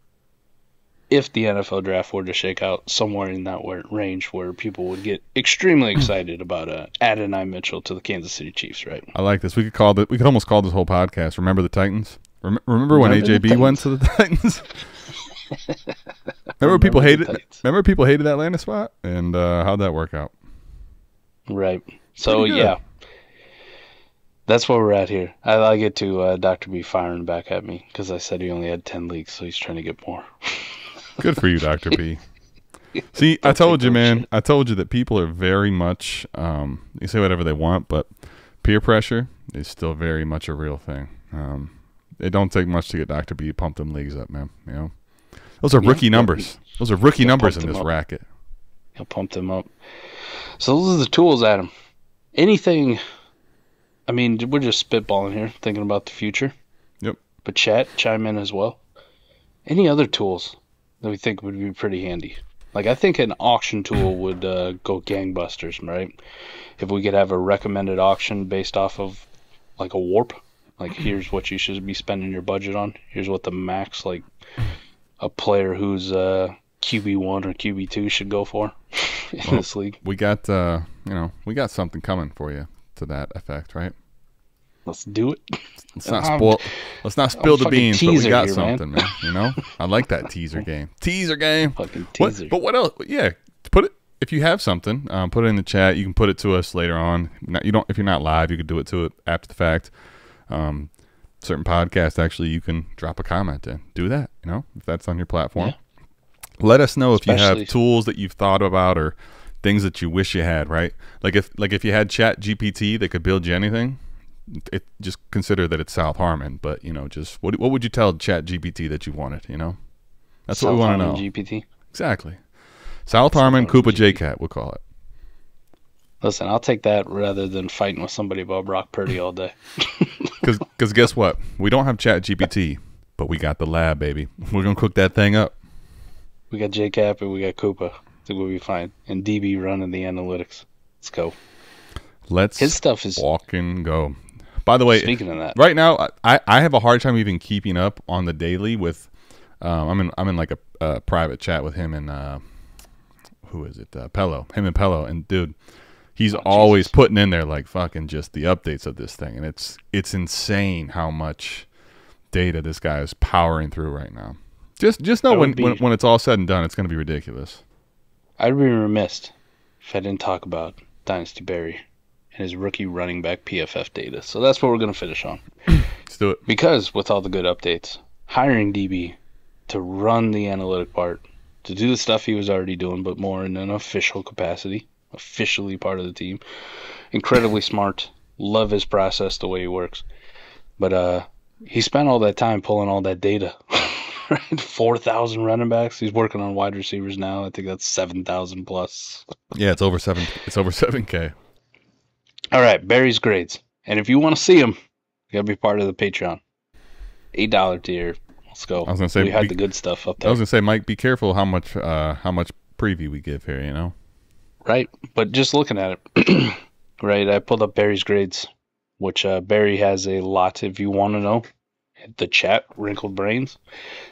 if the NFL draft were to shake out somewhere in that range where people would get extremely excited about uh, Adonai Mitchell to the Kansas City Chiefs, right? I like this. We could call it. We could almost call this whole podcast. Remember the Titans? Rem- remember when Remember AJB went to the Titans? remember people hated. Remember people hated that landing spot, and uh, how'd that work out? Right. So yeah, that's where we're at here. I like it to uh, Doctor B firing back at me because I said he only had ten leagues, so he's trying to get more. Good for you, Doctor B. See, I told you, man. I told you that people are very much. Um, you say whatever they want, but peer pressure is still very much a real thing. Um, it don't take much to get Doctor B to pump them leagues up, man. You know, those are Yeah, rookie numbers. Those are rookie numbers in this up. racket. He'll pump them up. So those are the tools, Adam. Anything? I mean, we're just spitballing here, thinking about the future. Yep. But chat, chime in as well. Any other tools that we think would be pretty handy? Like I think an auction tool would uh, go gangbusters, right? If we could have a recommended auction based off of like a WoRP, like here's what you should be spending your budget on. Here's what the max like a player who's uh, QB one or QB two should go for in this league. We got, uh, you know, we got something coming for you to that effect, right? Let's do it. Let's not spoil. Let's not spill the beans, but we got here, something, man. You know, I like that teaser game. Teaser game. Fucking What, teaser. but what else? Yeah, put it. If you have something, um, put it in the chat. You can put it to us later on. Not, you don't. If you're not live, you could do it to it after the fact. Um, certain podcasts actually, you can drop a comment and Do that. You know, if that's on your platform. Yeah. Let us know if you have tools that you've thought about or things that you wish you had. Right? Like if like if you had Chat GPT that could build you anything. It just consider that it's South Harmon, but you know, just what what would you tell Chat GPT that you wanted? You know, that's what we want to know. GPT. Exactly. South Harmon, Harmon Koopa G. JCat, we'll call it. Listen, I'll take that rather than fighting with somebody about Brock Purdy all day. Because guess what? We don't have Chat GPT, but we got the lab, baby. We're going to cook that thing up. We got J Cap and we got Koopa. I think we'll be fine. And DB running the analytics. Let's go. Let's His stuff is. walk and go. By the way, Speaking of that, right now, I, I have a hard time even keeping up on the daily with. Um, I'm in I'm in like a, a private chat with him and uh, who is it? Uh, Pello. Him and Pello. And dude, he's always Jesus. putting in there like fucking just the updates of this thing, and it's it's insane how much data this guy is powering through right now. Just just know when, be- when when it's all said and done, it's going to be ridiculous. I'd be remiss if I didn't talk about Dynasty Barry and his rookie running back PFF data. So that's what we're going to finish on. Let's do it. Because with all the good updates, hiring DB to run the analytic part, to do the stuff he was already doing, but more in an official capacity, officially part of the team. Incredibly smart. Love his process, the way he works. But uh, he spent all that time pulling all that data. right? 4,000 running backs. He's working on wide receivers now. I think that's 7,000 plus. Yeah, it's over seven. It's over seven k. All right, Barry's grades. And if you want to see them, you got to be part of the Patreon. $8 tier. Let's go. I was gonna say, we had the good stuff up there. I was gonna say, Mike, be careful how much uh how much preview we give here. You know. right? But just looking at it, right? I pulled up Barry's grades, which uh, Barry has a lot. If you want to know, the chat, Wrinkled Brains,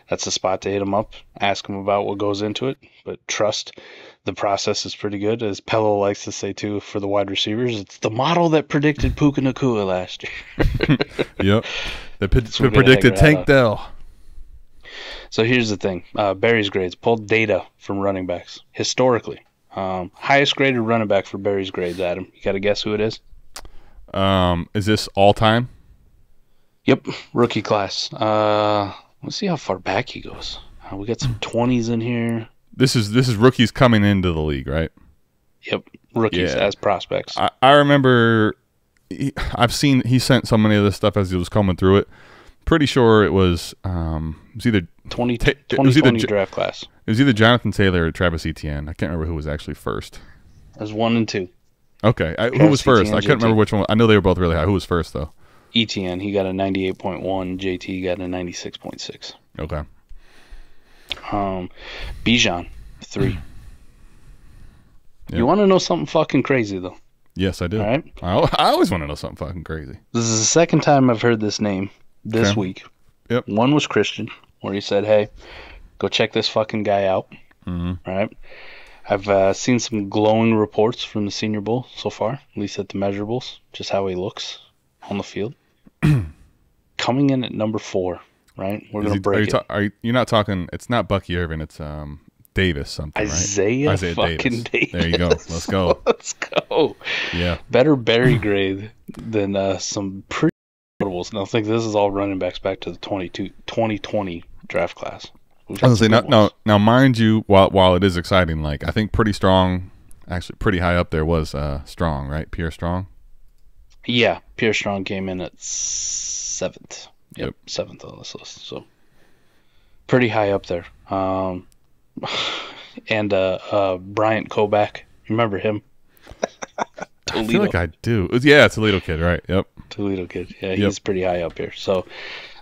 that's the spot to hit him up. Ask him about what goes into it. But trust, the process is pretty good, as Pello likes to say too. For the wide receivers, it's the model that predicted Puka Nacua last year. Yep. They, p- we're predicted hang our hat Tank. Dell. So here's the thing: uh, Barry's grades pulled data from running backs historically. Um, highest graded running back for Barry's grades, Adam. You got to guess who it is? Um, is this all time? Yep, rookie class. Uh, let's see how far back he goes. Uh, we got some twenties in here. This is this is rookies coming into the league, right? Yep, rookies Yeah. as prospects. I, I remember he, I've seen he sent so many of this stuff as he was coming through it. Pretty sure it was um it was either it 20, Ta- it was either 2020 draft class. It was either Jonathan Taylor or Travis Etienne. I can't remember who was actually first. Was one and two. Okay, I, who was first? Etienne, I couldn't remember which one. I know they were both really high. Who was first though? Etienne, he got a 98.1. JT got a 96.6. Okay, Um, Bijan, three. Yeah. You want to know something fucking crazy though? yes, I do. All right. I, I always want to know something fucking crazy. This is the second time I've heard this name this Okay. week. Yep. One was Christian, where he said, "Hey, go check this fucking guy out." Mhm. All right. I've uh, seen some glowing reports from the Senior Bowl so far, at least at the measurables, just how he looks on the field. Coming in at number four, right? We're gonna he- are break you it. ta- are you, you're not talking? It's not Bucky Irving. It's um Davis something, right? Isaiah, Isaiah fucking Davis. Davis. There you go. Let's go. Let's go. Yeah. Better Barry grade than uh, some pretty notables. Now, I think this is all running backs back to the 22, 2020 draft class. We've I was had gonna say some now, now, now, mind you, while while it is exciting, like I think pretty strong, actually pretty high up there was uh strong, right? Pierre Strong. Yeah, Pierre Strong came in at seventh. Yep, Yep. seventh on this list. So pretty high up there. Um, and uh, uh, Bryant Koback. Remember him? I feel like I do. Yeah, little kid, right? Yep. Toledo kid. Yeah, Yep. he's pretty high up here. So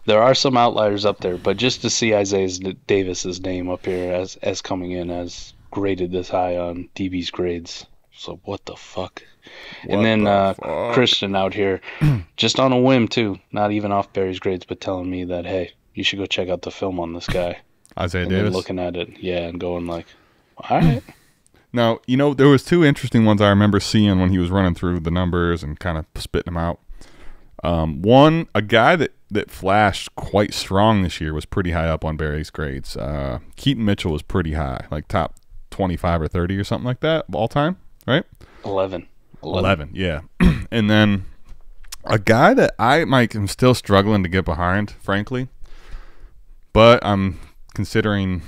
there are some outliers up there, but just to see Isaiah Davis's name up here as as coming in as graded this high on DB's grades. So what the fuck? What and then the uh, fuck? Christian out here, just on a whim too, not even off Barry's grades, but telling me that hey, you should go check out the film on this guy. Isaiah and then Davis. looking at it, yeah, and going like, all right, Now, you know, there was two interesting ones I remember seeing when he was running through the numbers and kind of spitting them out. Um, one, a guy that, that flashed quite strong this year was pretty high up on Barry's grades. Uh, Keaton Mitchell was pretty high, like top 25 or 30 or something like that of all time, right? 11. 11, yeah. and then a guy that I, Mike, am still struggling to get behind, frankly, but I'm considering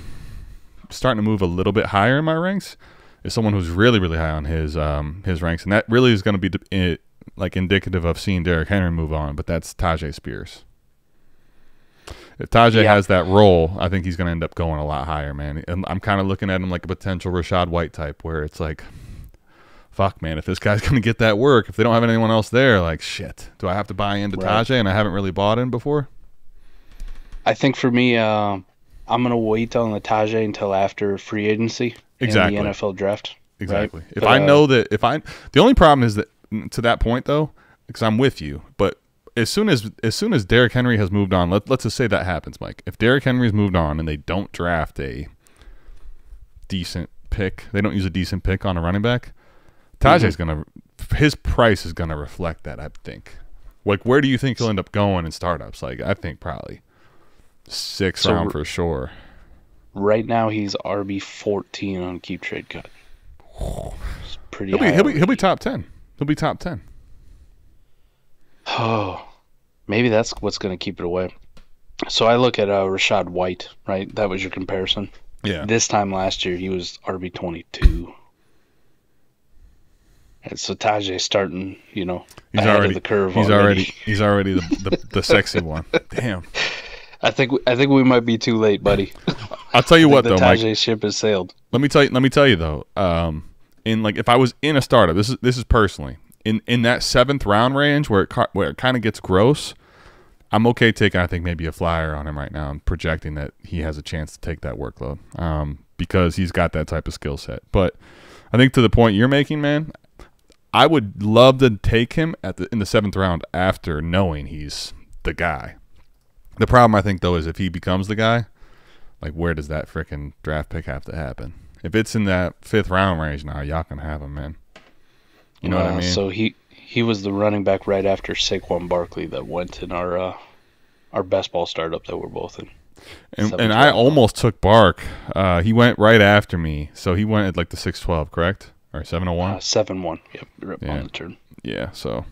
starting to move a little bit higher in my ranks is someone who's really, really high on his um, his ranks, and that really is going to be de- like indicative of seeing Derrick Henry move on. But that's Tyjae Spears. If Tyjae Yeah. has that role, I think he's going to end up going a lot higher, man. And I'm kind of looking at him like a potential Rachaad White type, where it's like, fuck, man, if this guy's going to get that work, if they don't have anyone else there, like, shit, do I have to buy into Right. Tyjae and I haven't really bought in before? I think for me, uh, I'm gonna wait on the Tyjae until after free agency Exactly. and the NFL draft. Exactly. Right? If But, I uh, know that, if I, the only problem is that to that point though, because I'm with you, but as soon as as soon as Derrick Henry has moved on, let let's just say that happens, Mike. If Derrick Henry's moved on and they don't draft a decent pick, they don't use a decent pick on a running back. Tyjae's Mm-hmm. gonna his price is gonna reflect that. I think. Like, where do you think he'll end up going in startups? Like, I think probably six So round for sure. Right now, he's RB 14 on keep trade cut. It's pretty He'll be he'll be he'll be top ten. He'll be top ten. Oh, maybe that's what's gonna keep it away. So I look at uh, Rachaad White. Right, that was your comparison. Yeah. This time last year, he was RB 22. And so Tyjae starting, you know, He's already of the curve. He's already. he's already the, the, the sexy one. Damn. I think I think we might be too late, buddy. I'll tell you what the though, Mike. Tyjae ship has sailed. Let me tell you. Let me tell you though. Um, in like if I was in a startup, this is this is personally in in that seventh round range where it where it kind of gets gross. I'm okay taking I think maybe a flyer on him right now I'm projecting that he has a chance to take that workload. Um, because he's got that type of skill set. But I think to the point you're making, man, I would love to take him at the in the seventh round after knowing he's the guy. The problem I think though is if he becomes the guy, like where does that freaking draft pick have to happen? If it's in that fifth round range now, y'all can have him, man. You know what I Uh, mean? So he he was the running back right after Saquon Barkley that went in our uh, our best ball startup that we're both in. And, and I almost took Bark. Uh, he went right after me, so he went at like the six twelve, correct? Or seven oh one. Uh, seven one. Yep, up Yeah. on the turn. Yeah. So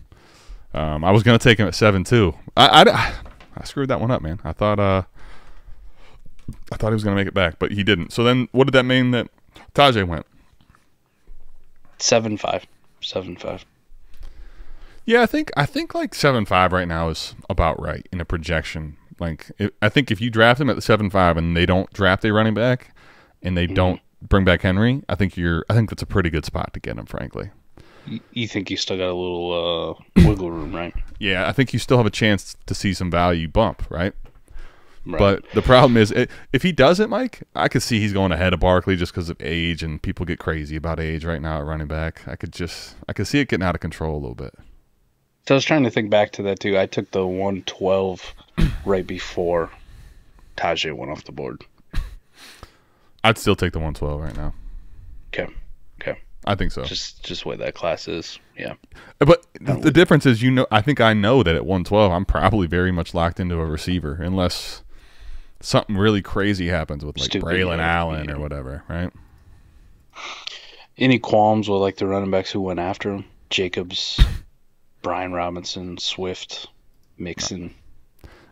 um, I was gonna take him at seven two. I, I, I screwed that one up, man. I thought uh, I thought he was gonna make it back, but he didn't. So then, what did that mean that Tyjae went? Seven five. Seven five. Yeah, I think I think like seven five right now is about right in a projection. Like if, I think if you draft him at the seven five and they don't draft a running back and they don't bring back Henry, I think you're I think that's a pretty good spot to get him. Frankly, You, think you still got a little uh, wiggle room, right? yeah, I think you still have a chance to see some value bump, right? right. But the problem is, i if he doesn't, Mike, I could see he's going ahead of Barkley just because of age, and people get crazy about age right now at running back. I could just, I could see it getting out of control a little bit. So I was trying to think back to that too. I took the 112 right before Tyjae went off the board. I'd still take the 112 right now. Okay. Okay. I think so. Just just where that class is. Yeah. But the, the difference is, you know, I think I know that at 112, I'm probably very much locked into a receiver, unless something really crazy happens with like Stupid, Braylon yeah, Allen yeah. or whatever, right? Any qualms with like the running backs who went after him? Jacobs, Brian Robinson, Swift, Mixon,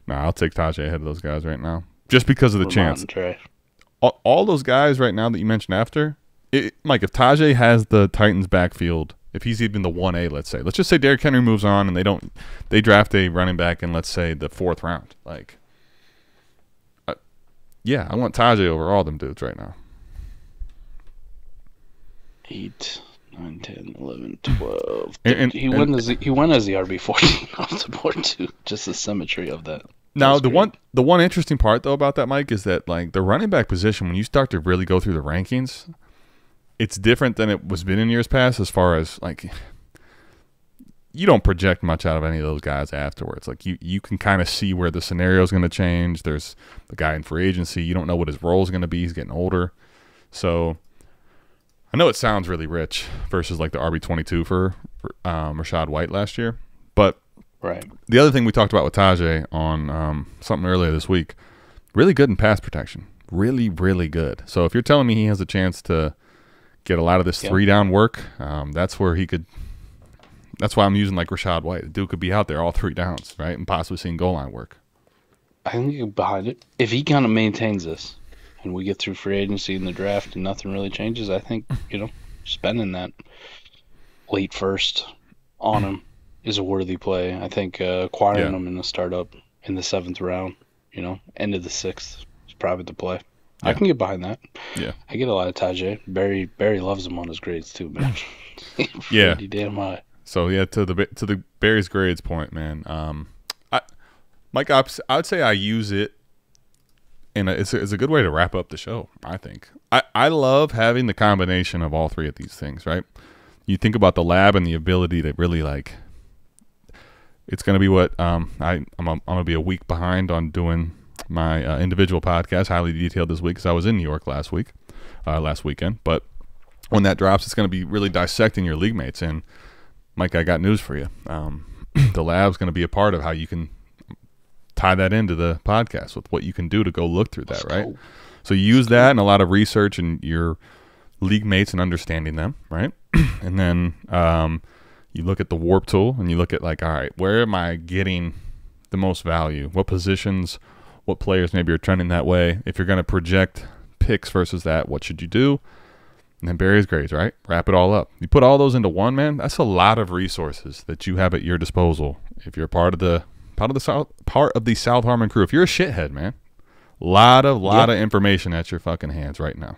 No, I'll take Tyjae ahead of those guys right now, just because of the chance. Rhamondre. All, all those guys right now that you mentioned after, it, Mike, if Tyjae has the Titans backfield, if he's even the one A, let's say, let's just say Derrick Henry moves on and they don't, they draft a running back in let's say the fourth round, like, yeah, I want Tyjae over all them dudes right now. 8, 9, 10, 11, 12. And- and- he and- went as the, he went as the RB fourteen off the board too. Just the symmetry of that. Now the great. one the one interesting part though about that Mike is that like the running back position when you start to really go through the rankings, it's different than it was been in years past as far as like you don't project much out of any of those guys afterwards. Like you you can kind of see where the scenario is going to change. There's the guy in free agency. You don't know what his role is going to be. He's getting older, so I know it sounds really rich versus like the RB twenty two for um, Rachaad White last year, but Right. the other thing we talked about with Tyjae on um, something earlier this week, really good in pass protection. Really, really good. So if you're telling me he has a chance to get a lot of this Yeah. three down work, um, that's where he could. That's why I'm using like Rachaad White. The dude could be out there all three downs, right, and possibly seeing goal line work. I think you behind it. If he kind of maintains this, and we get through free agency and the draft, and nothing really changes, I think you know spending that late first on him is a worthy play. I think uh, acquiring Yeah. him in the startup in the seventh round, you know, end of the sixth is probably the play. I can get behind that. Yeah. I get a lot of Tyjae. Barry Barry loves him on his grades too, man. Yeah. Damn high. So yeah, to the to the Barry's grades point, man. Um, I, Mike, I would say I use it, and it's a, it's a good way to wrap up the show. I think I I love having the combination of all three of these things. Right? You think about the lab and the ability to really like. It's gonna be what um I I'm a, I'm gonna be a week behind on doing my uh, individual podcast, highly detailed this week because I was in New York last week, uh, last weekend. But when that drops, it's gonna be really dissecting your league mates and. Mike, I got news for you. Um, the lab's going to be a part of how you can tie that into the podcast with what you can do to go look through that, right? go. So you use that and a lot of research and your league mates and understanding them, right? and then um, you look at the WoRP tool and you look at like, all right, where am I getting the most value? What positions, what players maybe are trending that way? If you're going to project picks versus that, what should you do? And then Barry's grades, right? Wrap it all up. You put all those into one, man. That's a lot of resources that you have at your disposal. If you're part of the part of the South part of the South Harmon crew, if you're a shithead, man, lot of lot Yep. of information at your fucking hands right now.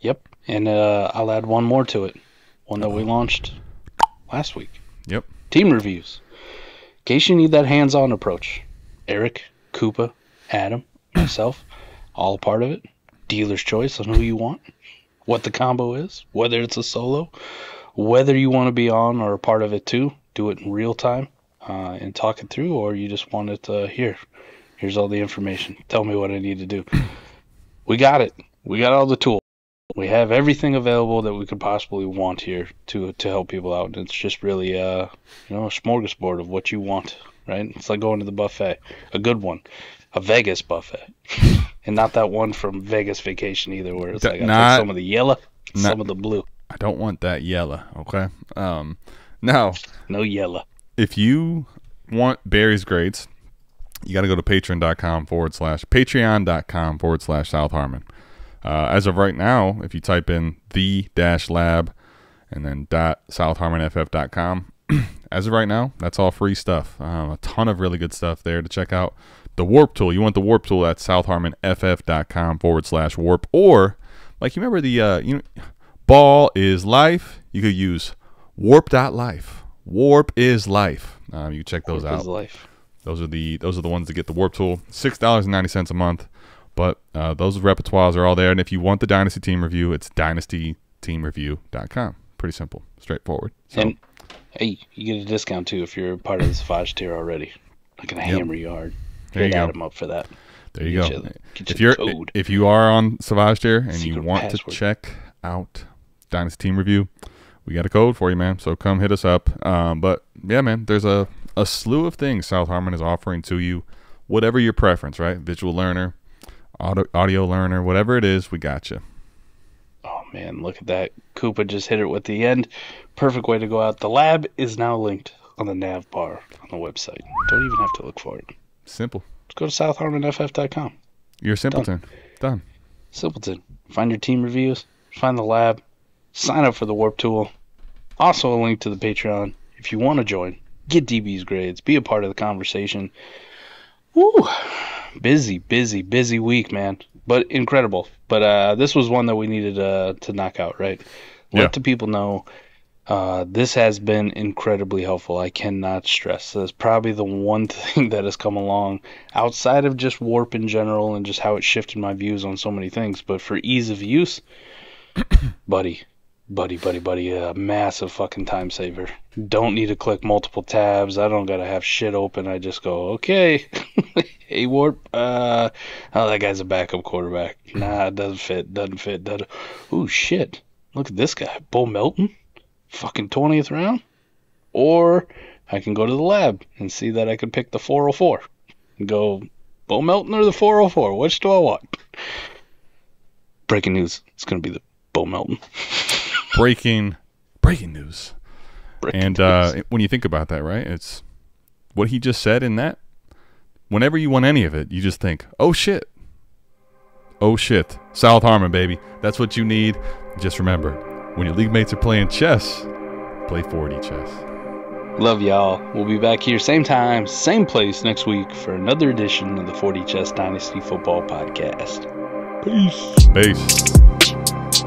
Yep. And uh, I'll add one more to it. One that we launched last week. Yep. Team reviews. In case you need that hands-on approach, Eric, Koopa, Adam, myself, all a part of it. Dealer's choice on who you want, what the combo is, whether it's a solo, whether you want to be on or a part of it too. Do it in real time uh, and talk it through, or you just want it uh, here. Here's all the information. Tell me what I need to do. We got it. We got all the tools. We have everything available that we could possibly want here to to help people out. And it's just really uh you know a smorgasbord of what you want, right? It's like going to the buffet, a good one. a Vegas buffet, and not that one from Vegas Vacation either, where it's D- like I took some of the yellow, not- some of the blue. I don't want that yellow. Okay. Um, now, No yellow. if you want Barry's grades, you got to go to patreon.com forward slash patreon.com forward slash South Harmon. Uh, as of right now, if you type in the dash lab and then dot southharmonff.com, as of right now, that's all free stuff. Um, a ton of really good stuff there to check out. The WoRP tool, you want the WoRP tool at southharmonff.com forward slash warp. Or, like, you remember the, uh, you know, ball is life? You could use warp.life. WoRP is life. Um, you can check those WoRP out. Those are the those are the ones that get the WoRP tool. Six dollars and ninety cents a month. But uh, those repertoires are all there. And if you want the Dynasty Team Review, it's dynastyteamreview.com. Pretty simple, straightforward. So And hey, you get a discount too if you're part of the Savage tier already. Not gonna hammer you hard. There you go. Up for that. there you get go. you- if you you're code. if you are on Savage Tier and you want password. to check out Dynasty Team Review, we got a code for you, man. So come hit us up. Um, but yeah, man, there's a a slew of things South Harmon is offering to you, whatever your preference, right? Visual learner, audio, audio learner, whatever it is, we got you. Oh man, look at that. Koopa just hit it with the end. Perfect way to go out. The lab is now linked on the nav bar on the website. Don't even have to look for it. Simple. Just go to southharmonff.com. You're a simpleton. Done. Simpleton. Find your team reviews, find the lab, sign up for the WoRP Tool. Also, a link to the Patreon if you want to join. Get DB's grades, be a part of the conversation. Woo! Busy, busy, busy week, man. But incredible. But uh, this was one that we needed uh, to knock out, right? Let Yeah. the people know uh, this has been incredibly helpful. I cannot stress. That's probably the one thing that has come along outside of just WoRP in general and just how it shifted my views on so many things. But for ease of use, buddy, buddy, buddy, buddy, a massive fucking time saver. Don't need to click multiple tabs. I don't gotta have shit open. I just go, okay, hey WoRP. Uh, oh, that guy's a backup quarterback. Nah, it doesn't fit. Doesn't fit. Doesn't. Ooh, shit. Look at this guy, Bo Melton, fucking twentieth round. Or I can go to the lab and see that I could pick the 404 and go Bo Melton or the 404. Which do I want? Breaking news. It's going to be the Bo Melton. Breaking breaking news. Breaking And news. uh, when you think about that, right? It's what he just said in that. Whenever you want any of it, you just think, "Oh shit." Oh shit. South Harmon, baby. That's what you need. Just remember, when your league mates are playing chess, play 4D chess. Love y'all. We'll be back here same time, same place next week for another edition of the 4D Chess Dynasty Football Podcast. Peace. Peace.